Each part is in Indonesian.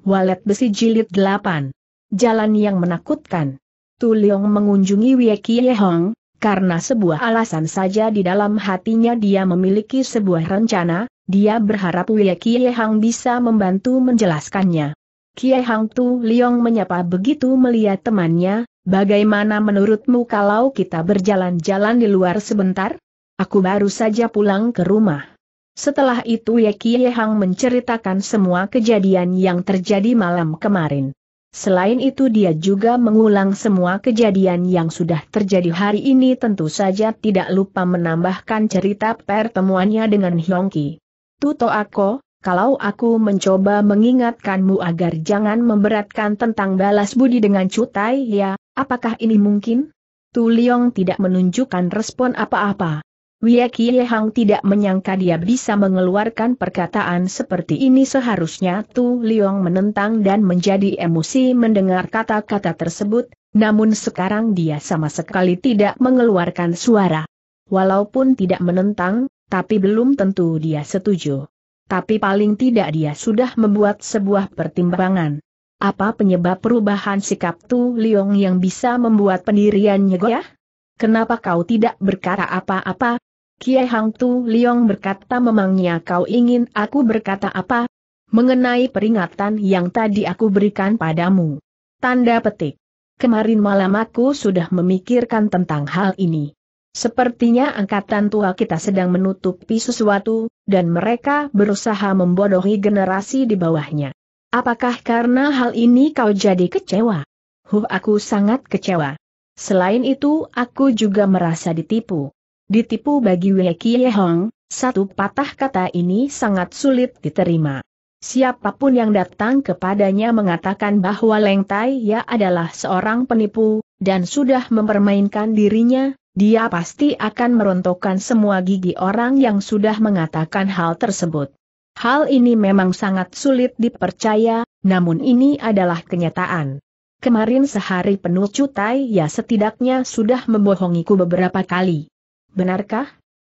Walet Besi Jilid 8. Jalan yang menakutkan. Tu Leong mengunjungi Wei Kie Hong, karena sebuah alasan saja di dalam hatinya dia memiliki sebuah rencana, dia berharap Wei Kie Hong bisa membantu menjelaskannya. Kie Hong Tu Leong menyapa begitu melihat temannya, bagaimana menurutmu kalau kita berjalan-jalan di luar sebentar? Aku baru saja pulang ke rumah. Setelah itu Ye Kie Hang menceritakan semua kejadian yang terjadi malam kemarin. Selain itu dia juga mengulang semua kejadian yang sudah terjadi hari ini tentu saja tidak lupa menambahkan cerita pertemuannya dengan Hyongki. Tuto aku, kalau aku mencoba mengingatkanmu agar jangan memberatkan tentang balas budi dengan cutai ya, apakah ini mungkin? Tu Liong tidak menunjukkan respon apa-apa. Wei Kie Hang tidak menyangka dia bisa mengeluarkan perkataan seperti ini seharusnya Tu Liong menentang dan menjadi emosi mendengar kata-kata tersebut, namun sekarang dia sama sekali tidak mengeluarkan suara. Walaupun tidak menentang, tapi belum tentu dia setuju. Tapi paling tidak dia sudah membuat sebuah pertimbangan. Apa penyebab perubahan sikap Tu Liong yang bisa membuat pendiriannya goyah? Kenapa kau tidak berkata apa-apa, Kie Hang Tu Liong berkata memangnya kau ingin aku berkata apa? Mengenai peringatan yang tadi aku berikan padamu. Tanda petik. Kemarin malam aku sudah memikirkan tentang hal ini. Sepertinya angkatan tua kita sedang menutupi sesuatu, dan mereka berusaha membodohi generasi di bawahnya. Apakah karena hal ini kau jadi kecewa? Huh aku sangat kecewa. Selain itu aku juga merasa ditipu. Ditipu bagi Wei Kie satu patah kata ini sangat sulit diterima. Siapa pun yang datang kepadanya mengatakan bahwa Leng Tai Ya adalah seorang penipu, dan sudah mempermainkan dirinya, dia pasti akan merontokkan semua gigi orang yang sudah mengatakan hal tersebut. Hal ini memang sangat sulit dipercaya, namun ini adalah kenyataan. Kemarin sehari penuh cutai ya setidaknya sudah membohongiku beberapa kali. Benarkah?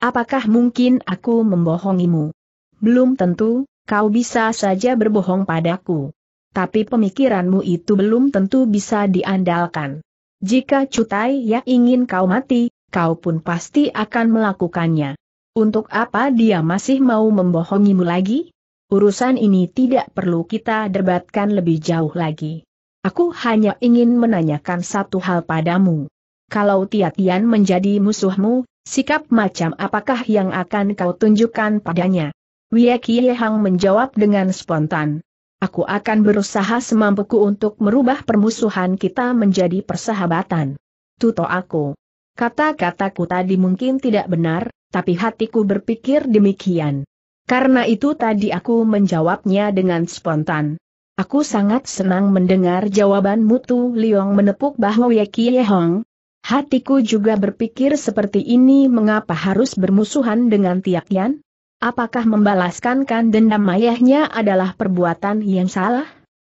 Apakah mungkin aku membohongimu? Belum tentu, kau bisa saja berbohong padaku. Tapi pemikiranmu itu belum tentu bisa diandalkan. Jika Cutai ya ingin kau mati, kau pun pasti akan melakukannya. Untuk apa dia masih mau membohongimu lagi? Urusan ini tidak perlu kita debatkan lebih jauh lagi. Aku hanya ingin menanyakan satu hal padamu. Kalau Tiatian menjadi musuhmu, Sikap macam apakah yang akan kau tunjukkan padanya? Wei Kie Hang menjawab dengan spontan. Aku akan berusaha semampuku untuk merubah permusuhan kita menjadi persahabatan. Tuto aku. Kata-kataku tadi mungkin tidak benar, tapi hatiku berpikir demikian. Karena itu tadi aku menjawabnya dengan spontan. Aku sangat senang mendengar jawabanmu Tu Liong menepuk bahu Wei Kie Hong, Hatiku juga berpikir seperti ini mengapa harus bermusuhan dengan Tiak Yan? Apakah membalaskan kan dendam ayahnya adalah perbuatan yang salah?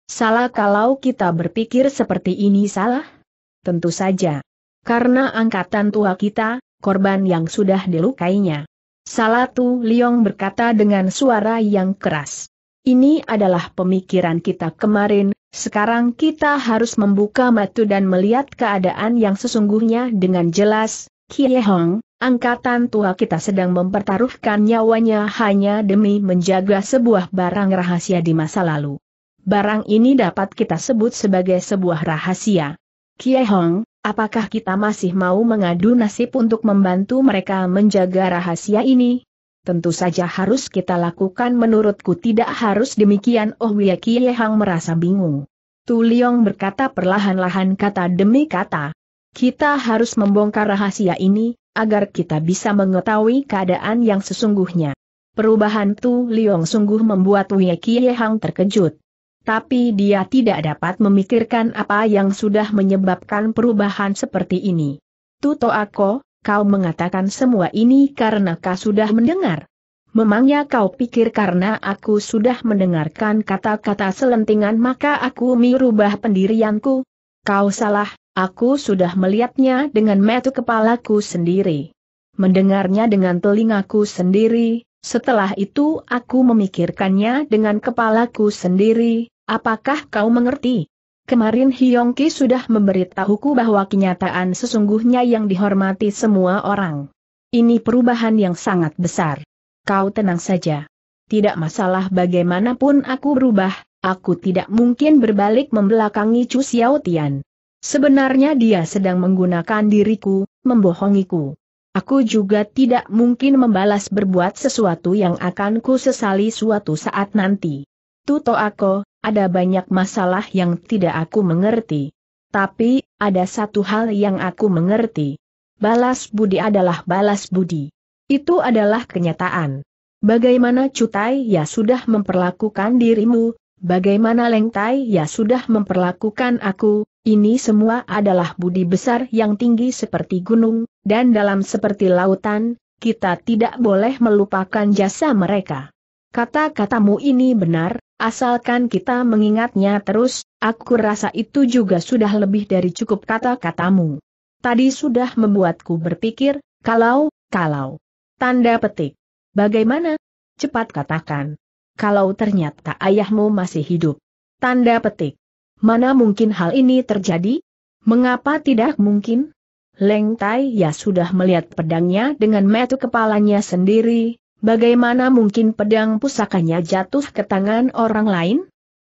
Salah kalau kita berpikir seperti ini salah? Tentu saja. Karena angkatan tua kita, korban yang sudah dilukainya. Salah tu Liong berkata dengan suara yang keras. Ini adalah pemikiran kita kemarin, sekarang kita harus membuka mata dan melihat keadaan yang sesungguhnya dengan jelas. Kie Hong, angkatan tua kita sedang mempertaruhkan nyawanya hanya demi menjaga sebuah barang rahasia di masa lalu. Barang ini dapat kita sebut sebagai sebuah rahasia. Kie Hong, apakah kita masih mau mengadu nasib untuk membantu mereka menjaga rahasia ini? Tentu saja harus kita lakukan menurutku tidak harus demikian Oh Wia Kie Hang merasa bingung. Tu Liong berkata perlahan-lahan kata demi kata. Kita harus membongkar rahasia ini, agar kita bisa mengetahui keadaan yang sesungguhnya. Perubahan Tu Liong sungguh membuat Wia Kie Hang terkejut. Tapi dia tidak dapat memikirkan apa yang sudah menyebabkan perubahan seperti ini. Tuto Ako, kau mengatakan semua ini karena kau sudah mendengar. Memangnya kau pikir karena aku sudah mendengarkan kata-kata selentingan maka aku merubah pendirianku? Kau salah, aku sudah melihatnya dengan mata kepalaku sendiri. Mendengarnya dengan telingaku sendiri, setelah itu aku memikirkannya dengan kepalaku sendiri, apakah kau mengerti? Kemarin Hyongki sudah memberitahuku bahwa kenyataan sesungguhnya yang dihormati semua orang. Ini perubahan yang sangat besar. Kau tenang saja. Tidak masalah bagaimanapun aku berubah, aku tidak mungkin berbalik membelakangi Chu Xiao Tian. Sebenarnya dia sedang menggunakan diriku, membohongiku. Aku juga tidak mungkin membalas berbuat sesuatu yang akan ku sesali suatu saat nanti. Tuto aku, ada banyak masalah yang tidak aku mengerti. Tapi, ada satu hal yang aku mengerti. Balas budi adalah balas budi. Itu adalah kenyataan. Bagaimana Cutai ya sudah memperlakukan dirimu, bagaimana Lengtai ya sudah memperlakukan aku, ini semua adalah budi besar yang tinggi seperti gunung, dan dalam seperti lautan, kita tidak boleh melupakan jasa mereka. Kata-katamu ini benar, Asalkan kita mengingatnya terus, aku rasa itu juga sudah lebih dari cukup kata-katamu. Tadi sudah membuatku berpikir, kalau, kalau. Tanda petik. Bagaimana? Cepat katakan. Kalau ternyata ayahmu masih hidup. Tanda petik. Mana mungkin hal ini terjadi? Mengapa tidak mungkin? Leng Tai ya sudah melihat pedangnya dengan metu kepalanya sendiri, Bagaimana mungkin pedang pusakanya jatuh ke tangan orang lain?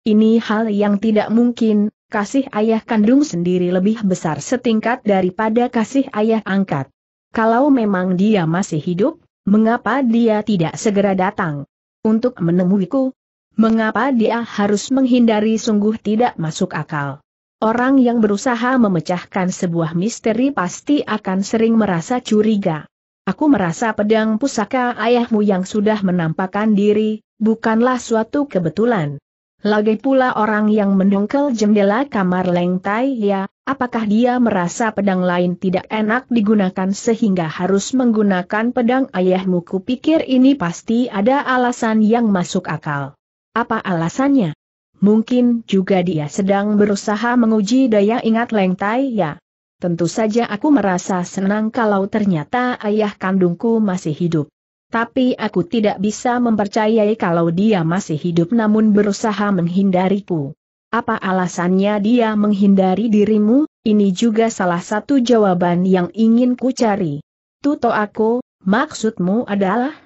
Ini hal yang tidak mungkin, kasih ayah kandung sendiri lebih besar setingkat daripada kasih ayah angkat. Kalau memang dia masih hidup, mengapa dia tidak segera datang? Untuk menemuiku, mengapa dia harus menghindari sungguh tidak masuk akal. Orang yang berusaha memecahkan sebuah misteri pasti akan sering merasa curiga. Aku merasa pedang pusaka ayahmu yang sudah menampakkan diri, bukanlah suatu kebetulan. Lagi pula orang yang mendongkel jendela kamar Leng Tai ya, apakah dia merasa pedang lain tidak enak digunakan sehingga harus menggunakan pedang ayahmu kupikir ini pasti ada alasan yang masuk akal. Apa alasannya? Mungkin juga dia sedang berusaha menguji daya ingat Leng Tai ya. Tentu saja aku merasa senang kalau ternyata ayah kandungku masih hidup. Tapi aku tidak bisa mempercayai kalau dia masih hidup namun berusaha menghindariku. Apa alasannya dia menghindari dirimu? Ini juga salah satu jawaban yang ingin ku cari. Tuto aku, maksudmu adalah?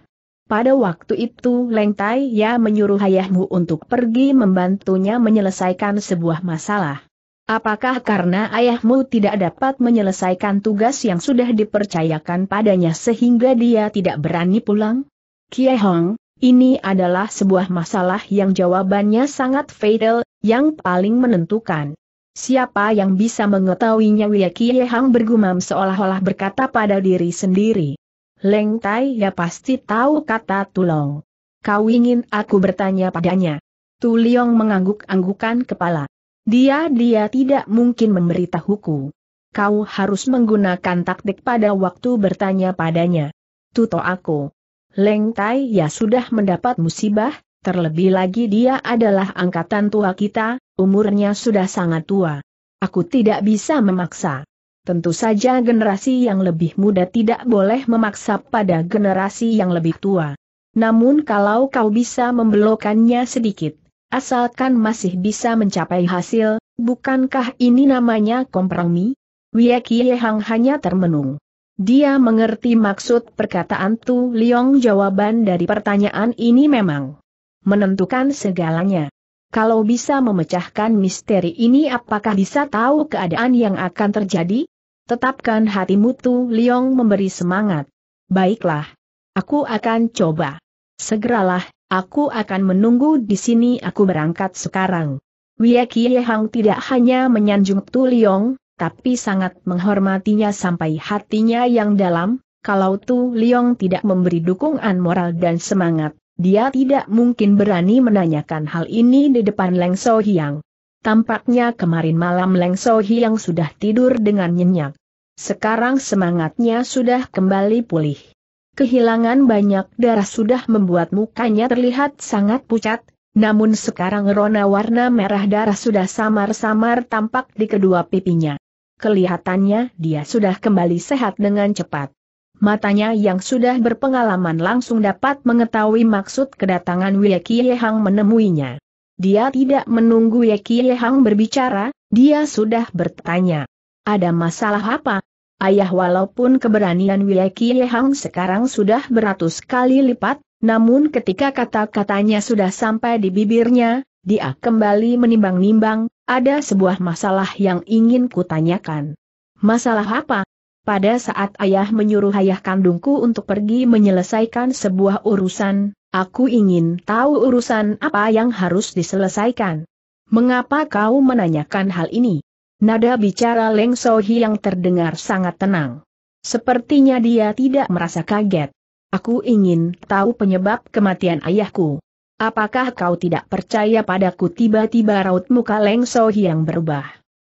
Pada waktu itu Leng Tai ya menyuruh ayahmu untuk pergi membantunya menyelesaikan sebuah masalah. Apakah karena ayahmu tidak dapat menyelesaikan tugas yang sudah dipercayakan padanya sehingga dia tidak berani pulang? Kie Hong, ini adalah sebuah masalah yang jawabannya sangat fatal, yang paling menentukan. Siapa yang bisa mengetahuinya Wia Kie Hong bergumam seolah-olah berkata pada diri sendiri. Leng Tai ya pasti tahu kata tulong. Kau ingin aku bertanya padanya. Tu Liong mengangguk-anggukan kepala. Dia-dia tidak mungkin memberitahuku. Kau harus menggunakan taktik pada waktu bertanya padanya. Tuto aku. Leng Tai ya sudah mendapat musibah, terlebih lagi dia adalah angkatan tua kita, umurnya sudah sangat tua. Aku tidak bisa memaksa. Tentu saja generasi yang lebih muda tidak boleh memaksa pada generasi yang lebih tua. Namun kalau kau bisa membelokkannya sedikit, Asalkan masih bisa mencapai hasil, bukankah ini namanya kompromi? Wie Kie Hang hanya termenung. Dia mengerti maksud perkataan Tu Liong jawaban dari pertanyaan ini memang menentukan segalanya. Kalau bisa memecahkan misteri ini apakah bisa tahu keadaan yang akan terjadi? Tetapkan hatimu Tu Liong memberi semangat. Baiklah. Aku akan coba. Segeralah, Aku akan menunggu di sini aku berangkat sekarang. Wia Kie Hang tidak hanya menyanjung Tu Liong, tapi sangat menghormatinya sampai hatinya yang dalam, kalau Tu Liong tidak memberi dukungan moral dan semangat, dia tidak mungkin berani menanyakan hal ini di depan Leng So Hiang. Tampaknya kemarin malam Leng So Hiang sudah tidur dengan nyenyak. Sekarang semangatnya sudah kembali pulih. Kehilangan banyak darah sudah membuat mukanya terlihat sangat pucat, namun sekarang rona warna merah darah sudah samar-samar tampak di kedua pipinya. Kelihatannya dia sudah kembali sehat dengan cepat. Matanya yang sudah berpengalaman langsung dapat mengetahui maksud kedatangan Wei Hang menemuinya. Dia tidak menunggu Ye Kie Hang berbicara, dia sudah bertanya. Ada masalah apa? Ayah walaupun keberanian Ye Kie Hang sekarang sudah beratus kali lipat, namun ketika kata-katanya sudah sampai di bibirnya, dia kembali menimbang-nimbang, ada sebuah masalah yang ingin kutanyakan. Masalah apa? Pada saat ayah menyuruh ayah kandungku untuk pergi menyelesaikan sebuah urusan, aku ingin tahu urusan apa yang harus diselesaikan. Mengapa kau menanyakan hal ini? Nada bicara Leng Sohi yang terdengar sangat tenang. Sepertinya dia tidak merasa kaget. Aku ingin tahu penyebab kematian ayahku. Apakah kau tidak percaya padaku tiba-tiba raut muka Leng Sohi yang berubah?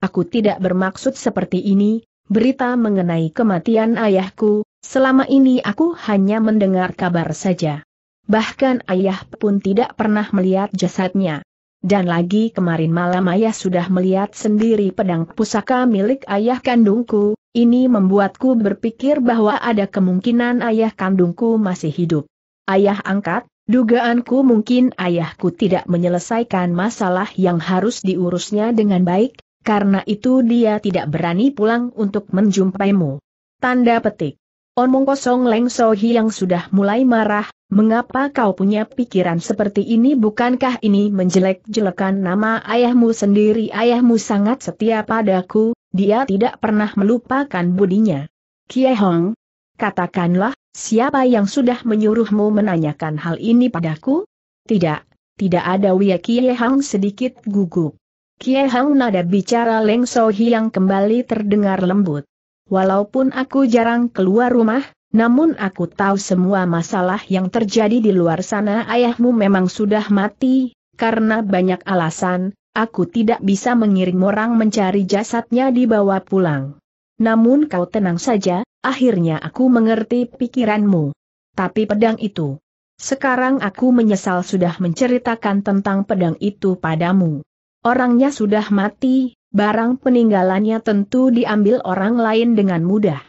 Aku tidak bermaksud seperti ini, berita mengenai kematian ayahku, selama ini aku hanya mendengar kabar saja. Bahkan ayah pun tidak pernah melihat jasadnya. Dan lagi kemarin malam ayah sudah melihat sendiri pedang pusaka milik ayah kandungku, ini membuatku berpikir bahwa ada kemungkinan ayah kandungku masih hidup. Ayah angkat, dugaanku mungkin ayahku tidak menyelesaikan masalah yang harus diurusnya dengan baik, karena itu dia tidak berani pulang untuk menjumpaimu. Tanda petik. Omong kosong Leng Sohi yang sudah mulai marah, mengapa kau punya pikiran seperti ini bukankah ini menjelek-jelekan nama ayahmu sendiri ayahmu sangat setia padaku, dia tidak pernah melupakan budinya. Kie Hong, katakanlah, siapa yang sudah menyuruhmu menanyakan hal ini padaku? Tidak, tidak ada Wia Kie Hong sedikit gugup. Kie Hang nada bicara Leng So yang kembali terdengar lembut. Walaupun aku jarang keluar rumah, namun aku tahu semua masalah yang terjadi di luar sana ayahmu memang sudah mati, karena banyak alasan, aku tidak bisa mengirim orang mencari jasadnya dibawa pulang. Namun kau tenang saja, akhirnya aku mengerti pikiranmu. Tapi pedang itu. Sekarang aku menyesal sudah menceritakan tentang pedang itu padamu. Orangnya sudah mati, barang peninggalannya tentu diambil orang lain dengan mudah.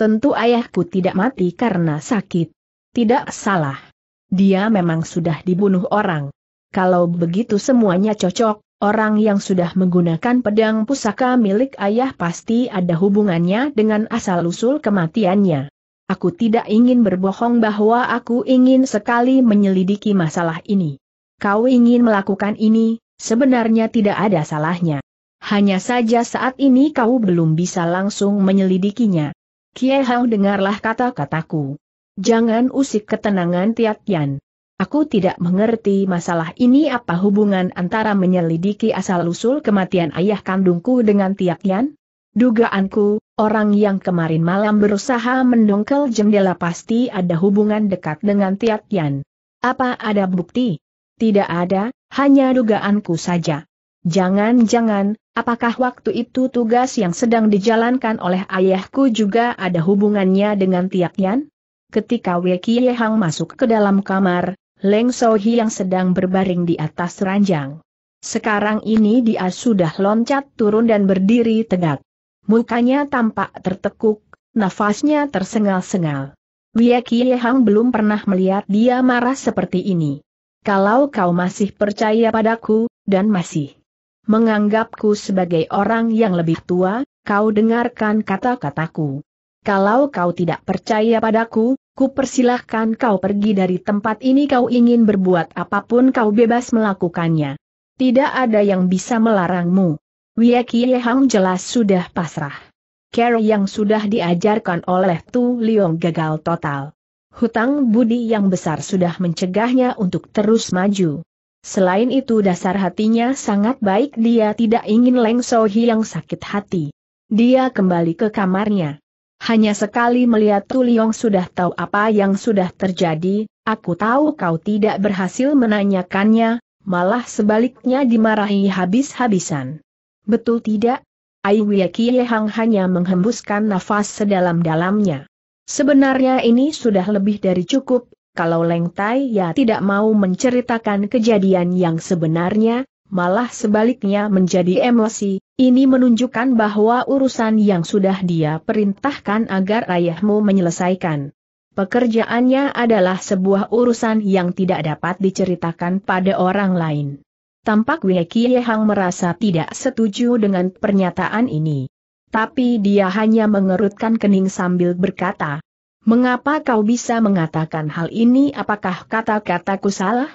Tentu ayahku tidak mati karena sakit. Tidak salah. Dia memang sudah dibunuh orang. Kalau begitu semuanya cocok, orang yang sudah menggunakan pedang pusaka milik ayah pasti ada hubungannya dengan asal-usul kematiannya. Aku tidak ingin berbohong bahwa aku ingin sekali menyelidiki masalah ini. Kau ingin melakukan ini, Sebenarnya tidak ada salahnya. Hanya saja saat ini kau belum bisa langsung menyelidikinya. Kie Hao dengarlah kata-kataku. Jangan usik ketenangan Tiat Yan. Aku tidak mengerti masalah ini apa hubungan antara menyelidiki asal-usul kematian ayah kandungku dengan Tiat Yan? Dugaanku, orang yang kemarin malam berusaha mendongkel jendela pasti ada hubungan dekat dengan Tiat Yan. Apa ada bukti? Tidak ada, hanya dugaanku saja. Jangan-jangan, apakah waktu itu tugas yang sedang dijalankan oleh ayahku juga ada hubungannya dengan Tiak Yan? Ketika Weki Hang masuk ke dalam kamar, Leng Sohi yang sedang berbaring di atas ranjang. Sekarang ini dia sudah loncat turun dan berdiri tegak. Mukanya tampak tertekuk, nafasnya tersengal-sengal. Weki Hang belum pernah melihat dia marah seperti ini. Kalau kau masih percaya padaku, dan masih menganggapku sebagai orang yang lebih tua, kau dengarkan kata-kataku. Kalau kau tidak percaya padaku, ku persilahkan kau pergi dari tempat ini kau ingin berbuat apa pun kau bebas melakukannya. Tidak ada yang bisa melarangmu. Wia Hang jelas sudah pasrah. Cara yang sudah diajarkan oleh Tu Liong gagal total hutang budi yang besar sudah mencegahnya untuk terus maju. Selain itu dasar hatinya sangat baik dia tidak ingin Leng Sohi yang sakit hati. Dia kembali ke kamarnya. Hanya sekali melihat Tu Liong sudah tahu apa yang sudah terjadi, aku tahu kau tidak berhasil menanyakannya, malah sebaliknya dimarahi habis-habisan. Betul tidak? Aiwia Hang hanya menghembuskan nafas sedalam-dalamnya. Sebenarnya ini sudah lebih dari cukup, kalau Leng Tai ya tidak mau menceritakan kejadian yang sebenarnya, malah sebaliknya menjadi emosi, ini menunjukkan bahwa urusan yang sudah dia perintahkan agar ayahmu menyelesaikan. Pekerjaannya adalah sebuah urusan yang tidak dapat diceritakan pada orang lain. Tampak Wei Hang merasa tidak setuju dengan pernyataan ini. Tapi dia hanya mengerutkan kening sambil berkata, Mengapa kau bisa mengatakan hal ini apakah kata-kataku salah?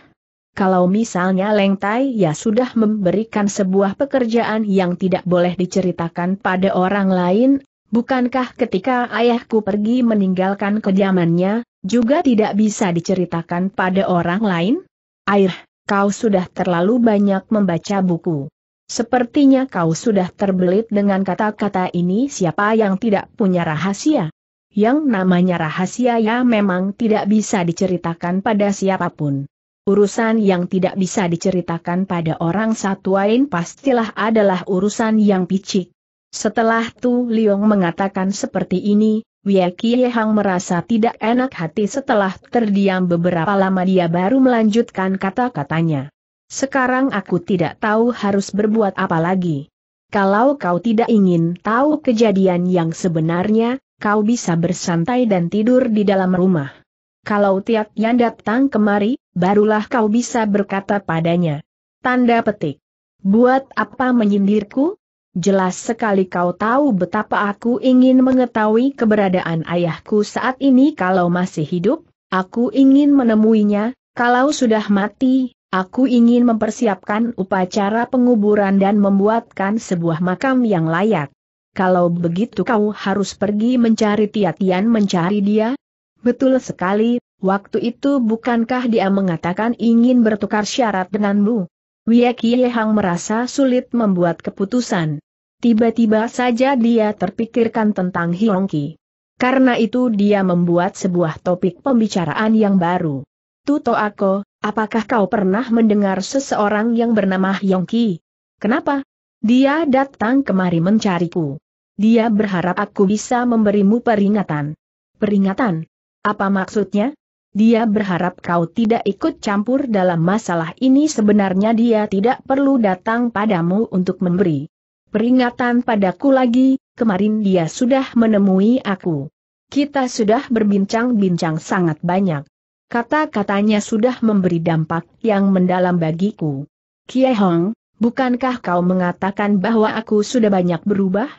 Kalau misalnya Leng Tai ya sudah memberikan sebuah pekerjaan yang tidak boleh diceritakan pada orang lain, bukankah ketika ayahku pergi meninggalkan kediamannya, juga tidak bisa diceritakan pada orang lain? Air, kau sudah terlalu banyak membaca buku. Sepertinya kau sudah terbelit dengan kata-kata ini siapa yang tidak punya rahasia. Yang namanya rahasia ya memang tidak bisa diceritakan pada siapa pun. Urusan yang tidak bisa diceritakan pada orang satu lain pastilah adalah urusan yang picik. Setelah Tu Liong mengatakan seperti ini, Wei Hang merasa tidak enak hati setelah terdiam beberapa lama dia baru melanjutkan kata-katanya. Sekarang aku tidak tahu harus berbuat apa lagi. Kalau kau tidak ingin tahu kejadian yang sebenarnya, kau bisa bersantai dan tidur di dalam rumah. Kalau Tiak Yan datang kemari, barulah kau bisa berkata padanya. Tanda petik. Buat apa menyindirku? Jelas sekali kau tahu betapa aku ingin mengetahui keberadaan ayahku saat ini kalau masih hidup, aku ingin menemuinya, kalau sudah mati, aku ingin mempersiapkan upacara penguburan dan membuatkan sebuah makam yang layak. Kalau begitu kau harus pergi mencari Tiatian mencari dia, Betul sekali, waktu itu bukankah dia mengatakan ingin bertukar syarat denganmu? Wei Kie Hang merasa sulit membuat keputusan. Tiba-tiba saja dia terpikirkan tentang Hiongki. Karena itu dia membuat sebuah topik pembicaraan yang baru. Tuto aku, apakah kau pernah mendengar seseorang yang bernama Hiongki? Kenapa? Dia datang kemari mencariku. Dia berharap aku bisa memberimu peringatan. Peringatan? Apa maksudnya? Dia berharap kau tidak ikut campur dalam masalah ini sebenarnya dia tidak perlu datang padamu untuk memberi peringatan padaku lagi, kemarin dia sudah menemui aku. Kita sudah berbincang-bincang sangat banyak. Kata-katanya sudah memberi dampak yang mendalam bagiku. Kie Hong, bukankah kau mengatakan bahwa aku sudah banyak berubah?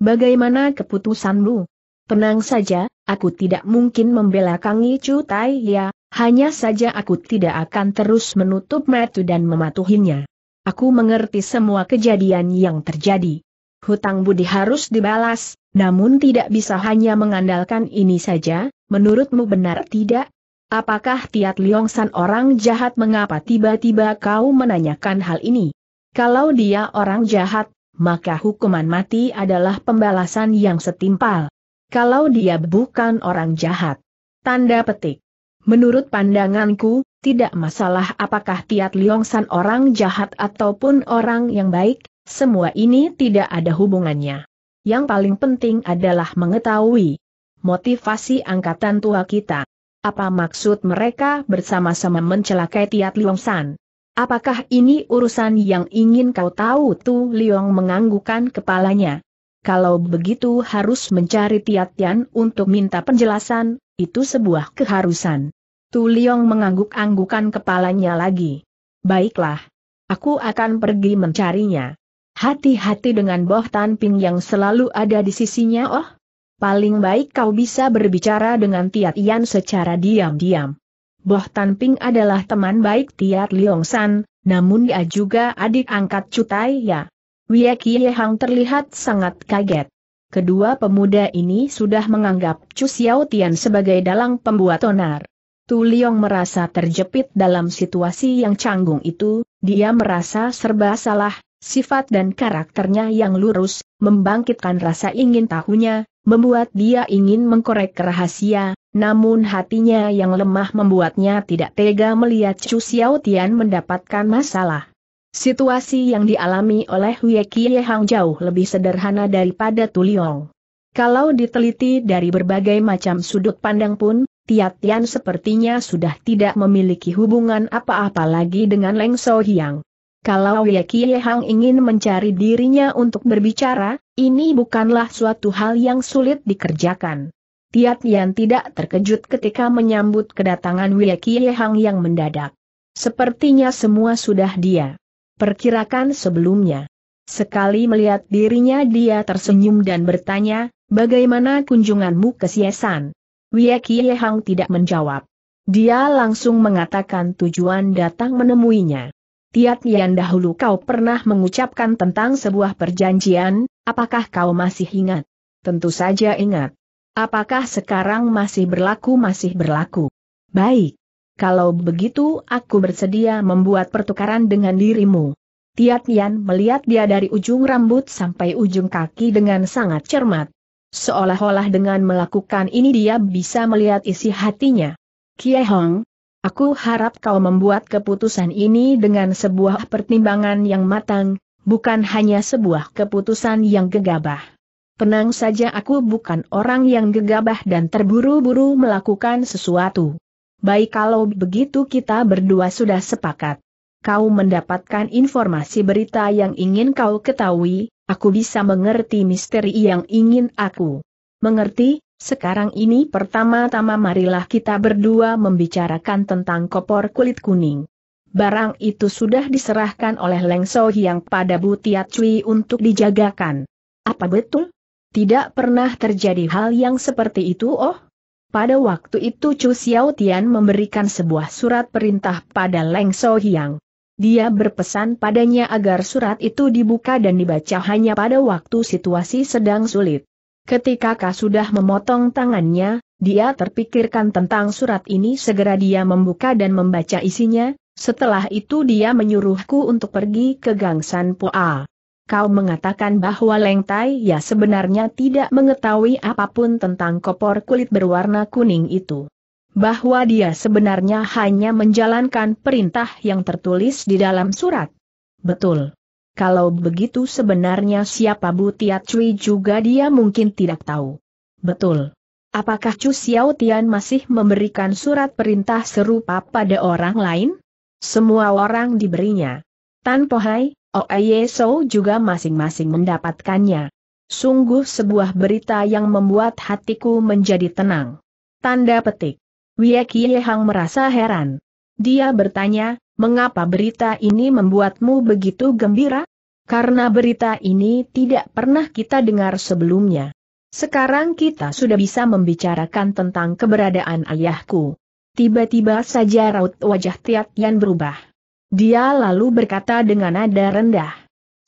Bagaimana keputusanmu? Tenang saja, aku tidak mungkin membela Kang Chu Tai ya, hanya saja aku tidak akan terus menutup mata dan mematuhinya. Aku mengerti semua kejadian yang terjadi. Hutang budi harus dibalas, namun tidak bisa hanya mengandalkan ini saja, menurutmu benar tidak? Apakah Tiat Liongsan orang jahat mengapa tiba-tiba kau menanyakan hal ini? Kalau dia orang jahat, maka hukuman mati adalah pembalasan yang setimpal. Kalau dia bukan orang jahat. Tanda petik. Menurut pandanganku, tidak masalah apakah Tiat Liongsan orang jahat ataupun orang yang baik, semua ini tidak ada hubungannya. Yang paling penting adalah mengetahui motivasi angkatan tua kita. Apa maksud mereka bersama-sama mencelakai Tiat Liongsan? Apakah ini urusan yang ingin kau tahu? Tu Liong menganggukkan kepalanya. Kalau begitu harus mencari Tiatian untuk minta penjelasan, itu sebuah keharusan. Tu Liong mengangguk-anggukan kepalanya lagi. Baiklah. Aku akan pergi mencarinya. Hati-hati dengan Boh Tan Ping yang selalu ada di sisinya oh. Paling baik kau bisa berbicara dengan Tiatian secara diam-diam. Boh Tan Ping adalah teman baik Tiat Liong San, namun dia juga adik angkat Cutai ya. Wei Kie Hang terlihat sangat kaget. Kedua pemuda ini sudah menganggap Chu Xiao Tian sebagai dalang pembuat onar. Tu Liong merasa terjepit dalam situasi yang canggung itu, dia merasa serba salah, sifat dan karakternya yang lurus, membangkitkan rasa ingin tahunya, membuat dia ingin mengkorek rahasia, namun hatinya yang lemah membuatnya tidak tega melihat Chu Xiao Tian mendapatkan masalah. Situasi yang dialami oleh Wei Kie Hang jauh lebih sederhana daripada Tuliong. Kalau diteliti dari berbagai macam sudut pandang pun, Tiatian sepertinya sudah tidak memiliki hubungan apa-apa lagi dengan Leng So Hiang. Kalau Wei Kie Hang ingin mencari dirinya untuk berbicara, ini bukanlah suatu hal yang sulit dikerjakan. Tiatian tidak terkejut ketika menyambut kedatangan Wei Kie Hang yang mendadak. Sepertinya semua sudah dia perkirakan sebelumnya. Sekali melihat dirinya dia tersenyum dan bertanya, bagaimana kunjunganmu ke Siesan? Wei Kie tidak menjawab. Dia langsung mengatakan tujuan datang menemuinya. Tiat Yan dahulu kau pernah mengucapkan tentang sebuah perjanjian, apakah kau masih ingat? Tentu saja ingat. Apakah sekarang masih berlaku masih berlaku? Baik. Kalau begitu aku bersedia membuat pertukaran dengan dirimu. Tiat Yan melihat dia dari ujung rambut sampai ujung kaki dengan sangat cermat. Seolah-olah dengan melakukan ini dia bisa melihat isi hatinya. Kie Hong, aku harap kau membuat keputusan ini dengan sebuah pertimbangan yang matang, bukan hanya sebuah keputusan yang gegabah. Tenang saja aku bukan orang yang gegabah dan terburu-buru melakukan sesuatu. Baik kalau begitu kita berdua sudah sepakat kau mendapatkan informasi berita yang ingin kau ketahui, aku bisa mengerti misteri yang ingin aku mengerti, sekarang ini pertama-tama marilah kita berdua membicarakan tentang kopor kulit kuning. Barang itu sudah diserahkan oleh Leng So Hiang pada Bu Cui untuk dijagakan. Apa betul? Tidak pernah terjadi hal yang seperti itu oh? Pada waktu itu Chu Xiao Tian memberikan sebuah surat perintah pada Leng So Hiang. Dia berpesan padanya agar surat itu dibuka dan dibaca hanya pada waktu situasi sedang sulit. Ketika Kak sudah memotong tangannya, dia terpikirkan tentang surat ini segera dia membuka dan membaca isinya, setelah itu dia menyuruhku untuk pergi ke Gang San Poa. Kau mengatakan bahwa Leng Tai ya sebenarnya tidak mengetahui apa pun tentang kopor kulit berwarna kuning itu bahwa dia sebenarnya hanya menjalankan perintah yang tertulis di dalam surat. Betul. Kalau begitu sebenarnya siapa Bu Tiat Cui juga dia mungkin tidak tahu. Betul. Apakah Chu Xiao Tian masih memberikan surat perintah serupa pada orang lain? Semua orang diberinya. Tan Pohai, Oye So juga masing-masing mendapatkannya. Sungguh sebuah berita yang membuat hatiku menjadi tenang. Tanda petik. Wei Kie Hang merasa heran. Dia bertanya, mengapa berita ini membuatmu begitu gembira? Karena berita ini tidak pernah kita dengar sebelumnya. Sekarang kita sudah bisa membicarakan tentang keberadaan ayahku. Tiba-tiba saja raut wajah Tiat Yan berubah. Dia lalu berkata dengan nada rendah.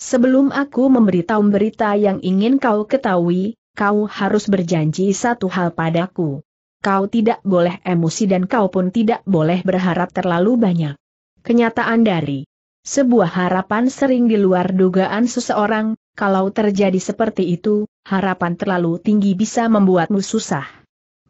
Sebelum aku memberitahu berita yang ingin kau ketahui, kau harus berjanji satu hal padaku kau tidak boleh emosi dan kau pun tidak boleh berharap terlalu banyak. Kenyataan dari sebuah harapan sering di luar dugaan seseorang, kalau terjadi seperti itu, harapan terlalu tinggi bisa membuatmu susah.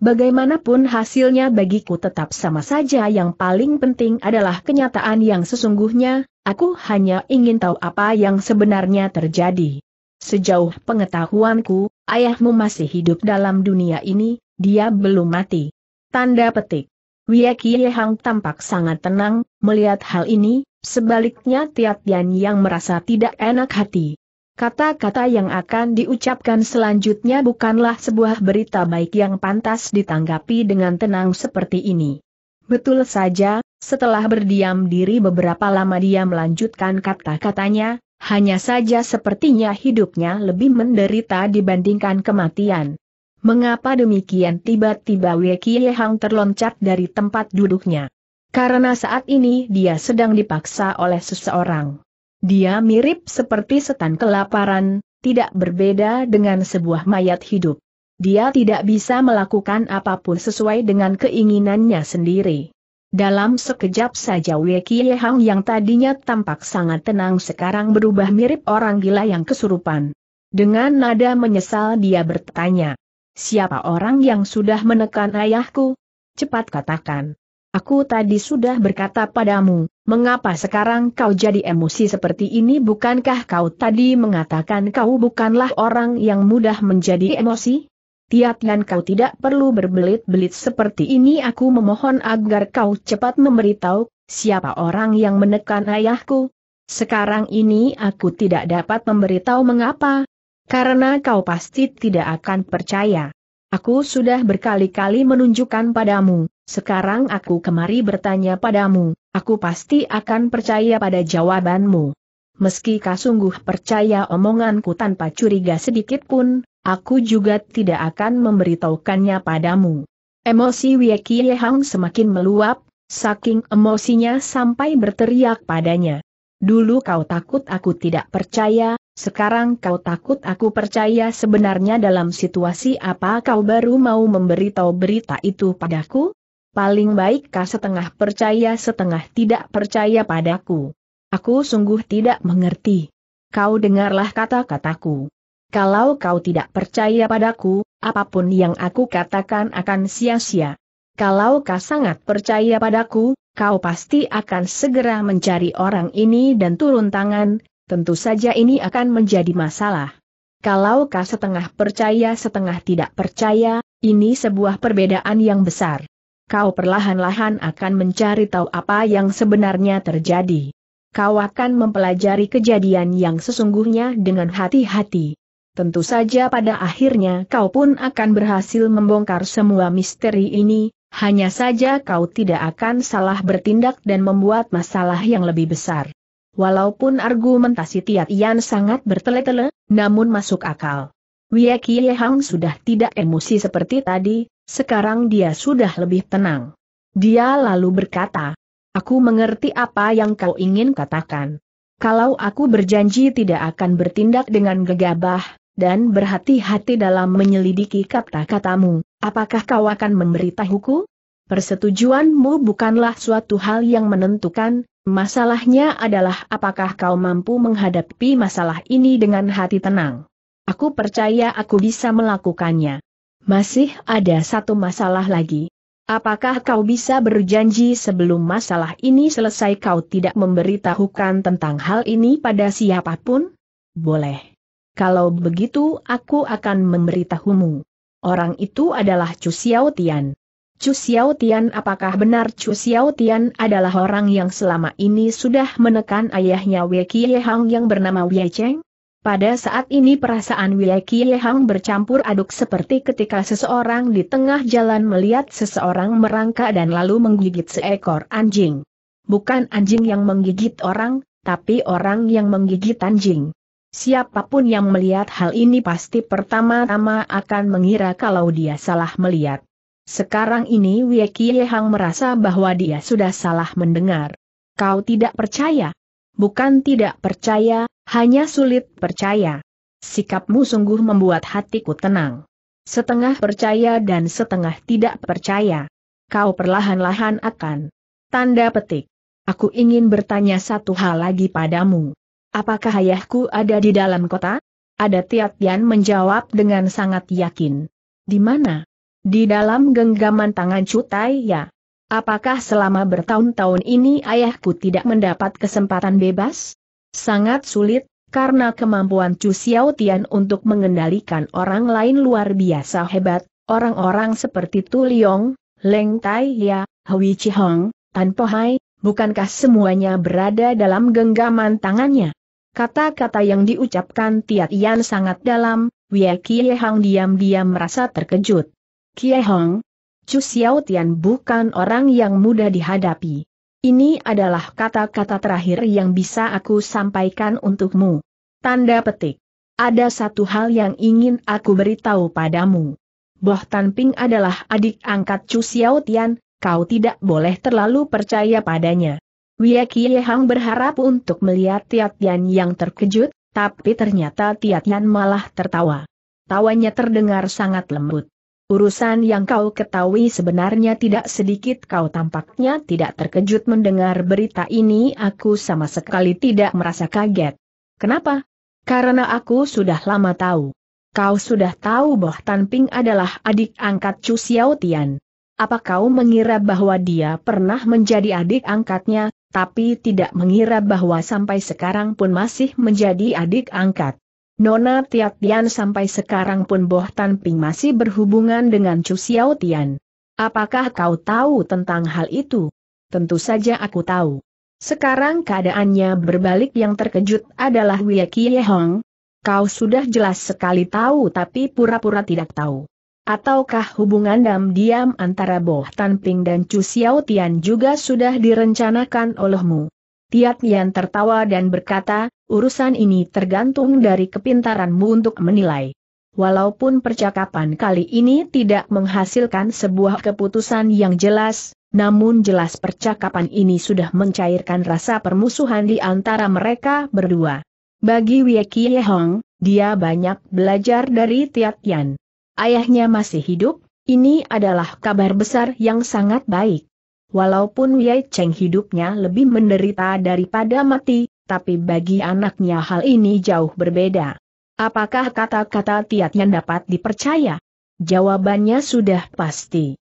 Bagaimanapun hasilnya bagiku tetap sama saja yang paling penting adalah kenyataan yang sesungguhnya, aku hanya ingin tahu apa yang sebenarnya terjadi. Sejauh pengetahuanku, ayahmu masih hidup dalam dunia ini, dia belum mati. Tanda petik. Wei Kie Hang tampak sangat tenang, melihat hal ini, sebaliknya Tiat Yan yang merasa tidak enak hati. Kata-kata yang akan diucapkan selanjutnya bukanlah sebuah berita baik yang pantas ditanggapi dengan tenang seperti ini. Betul saja, setelah berdiam diri beberapa lama dia melanjutkan kata-katanya, hanya saja sepertinya hidupnya lebih menderita dibandingkan kematian. Mengapa demikian tiba-tiba Wei Hang terloncat dari tempat duduknya? Karena saat ini dia sedang dipaksa oleh seseorang. Dia mirip seperti setan kelaparan, tidak berbeda dengan sebuah mayat hidup. Dia tidak bisa melakukan apa pun sesuai dengan keinginannya sendiri. Dalam sekejap saja Wei Hang yang tadinya tampak sangat tenang sekarang berubah mirip orang gila yang kesurupan. Dengan nada menyesal dia bertanya, Siapa orang yang sudah menekan ayahku? Cepat katakan. Aku tadi sudah berkata padamu, mengapa sekarang kau jadi emosi seperti ini bukankah kau tadi mengatakan kau bukanlah orang yang mudah menjadi emosi? Tiat dan kau tidak perlu berbelit-belit seperti ini aku memohon agar kau cepat memberitahu, siapa orang yang menekan ayahku? Sekarang ini aku tidak dapat memberitahu mengapa, karena kau pasti tidak akan percaya. Aku sudah berkali-kali menunjukkan padamu, sekarang aku kemari bertanya padamu, aku pasti akan percaya pada jawabanmu. meski kau sungguh percaya omonganku tanpa curiga sedikit pun, aku juga tidak akan memberitahukannya padamu. Emosi Wei Kie Hang semakin meluap, saking emosinya sampai berteriak padanya. Dulu kau takut aku tidak percaya, sekarang kau takut aku percaya sebenarnya dalam situasi apa kau baru mau memberitahu berita itu padaku? Paling baik kau setengah percaya setengah tidak percaya padaku. Aku sungguh tidak mengerti. Kau dengarlah kata-kataku. Kalau kau tidak percaya padaku, apa pun yang aku katakan akan sia-sia. Kalau kau sangat percaya padaku, kau pasti akan segera mencari orang ini dan turun tangan, tentu saja ini akan menjadi masalah. Kalau kau setengah percaya setengah tidak percaya, ini sebuah perbedaan yang besar. Kau perlahan-lahan akan mencari tahu apa yang sebenarnya terjadi. Kau akan mempelajari kejadian yang sesungguhnya dengan hati-hati. Tentu saja pada akhirnya kau pun akan berhasil membongkar semua misteri ini, hanya saja kau tidak akan salah bertindak dan membuat masalah yang lebih besar. Walaupun argumentasi Tiat Yan sangat bertele-tele, namun masuk akal. Wei Kie Hang sudah tidak emosi seperti tadi, sekarang dia sudah lebih tenang. Dia lalu berkata, Aku mengerti apa yang kau ingin katakan. Kalau aku berjanji tidak akan bertindak dengan gegabah, dan berhati-hati dalam menyelidiki kata-katamu, apakah kau akan memberitahuku? Persetujuanmu bukanlah suatu hal yang menentukan, masalahnya adalah apakah kau mampu menghadapi masalah ini dengan hati tenang. Aku percaya aku bisa melakukannya. Masih ada satu masalah lagi. Apakah kau bisa berjanji sebelum masalah ini selesai kau tidak memberitahukan tentang hal ini pada siapa pun? Boleh. Kalau begitu aku akan memberitahumu. Orang itu adalah Chu Tian. Chu Xiao Tian apakah benar Chu Xiao Tian adalah orang yang selama ini sudah menekan ayahnya Wei Kie yang bernama Wei Cheng? Pada saat ini perasaan Wei Kie bercampur aduk seperti ketika seseorang di tengah jalan melihat seseorang merangkak dan lalu menggigit seekor anjing. Bukan anjing yang menggigit orang, tapi orang yang menggigit anjing. Siapa pun yang melihat hal ini pasti pertama-tama akan mengira kalau dia salah melihat. Sekarang ini Wei Hang merasa bahwa dia sudah salah mendengar. Kau tidak percaya? Bukan tidak percaya, hanya sulit percaya. Sikapmu sungguh membuat hatiku tenang. Setengah percaya dan setengah tidak percaya. Kau perlahan-lahan akan. Tanda petik. Aku ingin bertanya satu hal lagi padamu. Apakah ayahku ada di dalam kota? Ada Tiat Yan menjawab dengan sangat yakin. Di mana? Di dalam genggaman tangan Cutai ya. Apakah selama bertahun-tahun ini ayahku tidak mendapat kesempatan bebas? Sangat sulit, karena kemampuan Chu Xiao Tian untuk mengendalikan orang lain luar biasa hebat, orang-orang seperti Tu Liong, Leng Tai Ya, Hui Chi Hong, Tan Po Hai, bukankah semuanya berada dalam genggaman tangannya? Kata-kata yang diucapkan Tiat Yan sangat dalam, Wei Kie Hang diam-diam merasa terkejut. Kie Hong, Chu Xiao Tian bukan orang yang mudah dihadapi. Ini adalah kata-kata terakhir yang bisa aku sampaikan untukmu. Tanda petik. Ada satu hal yang ingin aku beritahu padamu. Boh Tan Ping adalah adik angkat Chu Xiao Tian, kau tidak boleh terlalu percaya padanya. Wei Kie Hang berharap untuk melihat Tiat Yan yang terkejut, tapi ternyata Tiat Yan malah tertawa. Tawanya terdengar sangat lembut. Urusan yang kau ketahui sebenarnya tidak sedikit kau tampaknya tidak terkejut mendengar berita ini aku sama sekali tidak merasa kaget. Kenapa? Karena aku sudah lama tahu. Kau sudah tahu bahwa Tan Ping adalah adik angkat Chu Xiao Tian. Apa kau mengira bahwa dia pernah menjadi adik angkatnya, tapi tidak mengira bahwa sampai sekarang pun masih menjadi adik angkat. Nona Tiat Tian sampai sekarang pun Boh Tan Ping masih berhubungan dengan Chu Xiao Tian. Apakah kau tahu tentang hal itu? Tentu saja aku tahu. Sekarang keadaannya berbalik yang terkejut adalah Wei Kie Hong. Kau sudah jelas sekali tahu tapi pura-pura tidak tahu. Ataukah hubungan diam-diam antara Boh Tan Ping dan Chu Xiao Tian juga sudah direncanakan olehmu? Tiat Yan tertawa dan berkata, Urusan ini tergantung dari kepintaranmu untuk menilai. Walaupun percakapan kali ini tidak menghasilkan sebuah keputusan yang jelas, namun jelas percakapan ini sudah mencairkan rasa permusuhan di antara mereka berdua. Bagi Wei Kie Hong, dia banyak belajar dari Tiat Yan. Ayahnya masih hidup, ini adalah kabar besar yang sangat baik. Walaupun Wei Cheng hidupnya lebih menderita daripada mati, tapi bagi anaknya hal ini jauh berbeda. Apakah kata-kata Tiatnya dapat dipercaya? Jawabannya sudah pasti.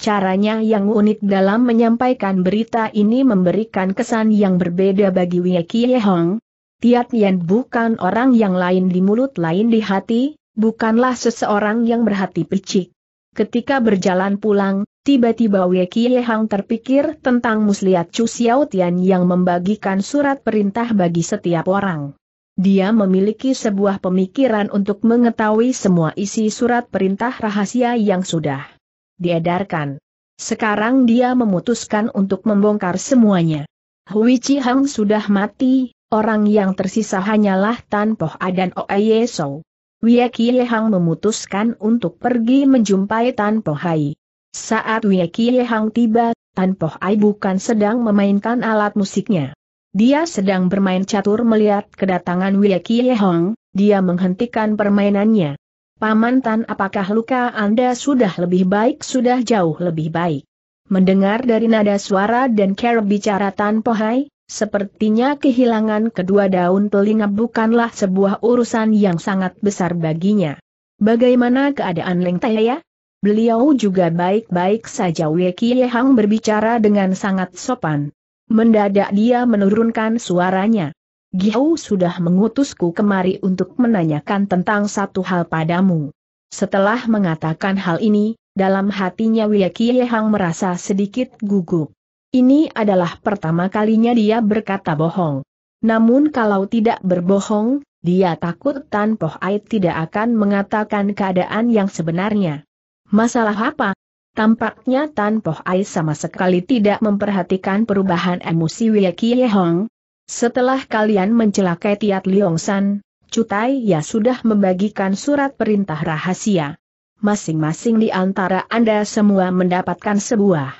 Caranya yang unik dalam menyampaikan berita ini memberikan kesan yang berbeda bagi Wei Kie Hong. Tiat Yan bukan orang yang lain di mulut lain di hati, bukanlah seseorang yang berhati picik. Ketika berjalan pulang, Tiba-tiba Wei Hang terpikir tentang muslihat Chu Xiao Tian yang membagikan surat perintah bagi setiap orang. Dia memiliki sebuah pemikiran untuk mengetahui semua isi surat perintah rahasia yang sudah diedarkan. Sekarang dia memutuskan untuk membongkar semuanya. Hui Chi Hang sudah mati, orang yang tersisa hanyalah Tan Poh A dan Oye Sou. Wei Hang memutuskan untuk pergi menjumpai Tan Poh Hai. Saat Wei Kie Hang tiba, Tan Poh Ai bukan sedang memainkan alat musiknya. Dia sedang bermain catur melihat kedatangan Wei Kie Hong, dia menghentikan permainannya. Paman Tan apakah luka Anda sudah lebih baik sudah jauh lebih baik. Mendengar dari nada suara dan cara bicara Tan Poh Ai, sepertinya kehilangan kedua daun telinga bukanlah sebuah urusan yang sangat besar baginya. Bagaimana keadaan Leng Taya? Beliau juga baik-baik saja Wei Kie Hang berbicara dengan sangat sopan. Mendadak dia menurunkan suaranya. Giau sudah mengutusku kemari untuk menanyakan tentang satu hal padamu. Setelah mengatakan hal ini, dalam hatinya Wei Kie Hang merasa sedikit gugup. Ini adalah pertama kalinya dia berkata bohong. Namun kalau tidak berbohong, dia takut Tan Poh Ai tidak akan mengatakan keadaan yang sebenarnya. Masalah apa? Tampaknya Tan Poh Ai sama sekali tidak memperhatikan perubahan emosi Wei Hong. Setelah kalian mencelakai Tiat Liong San, Cutai ya sudah membagikan surat perintah rahasia. Masing-masing di antara Anda semua mendapatkan sebuah.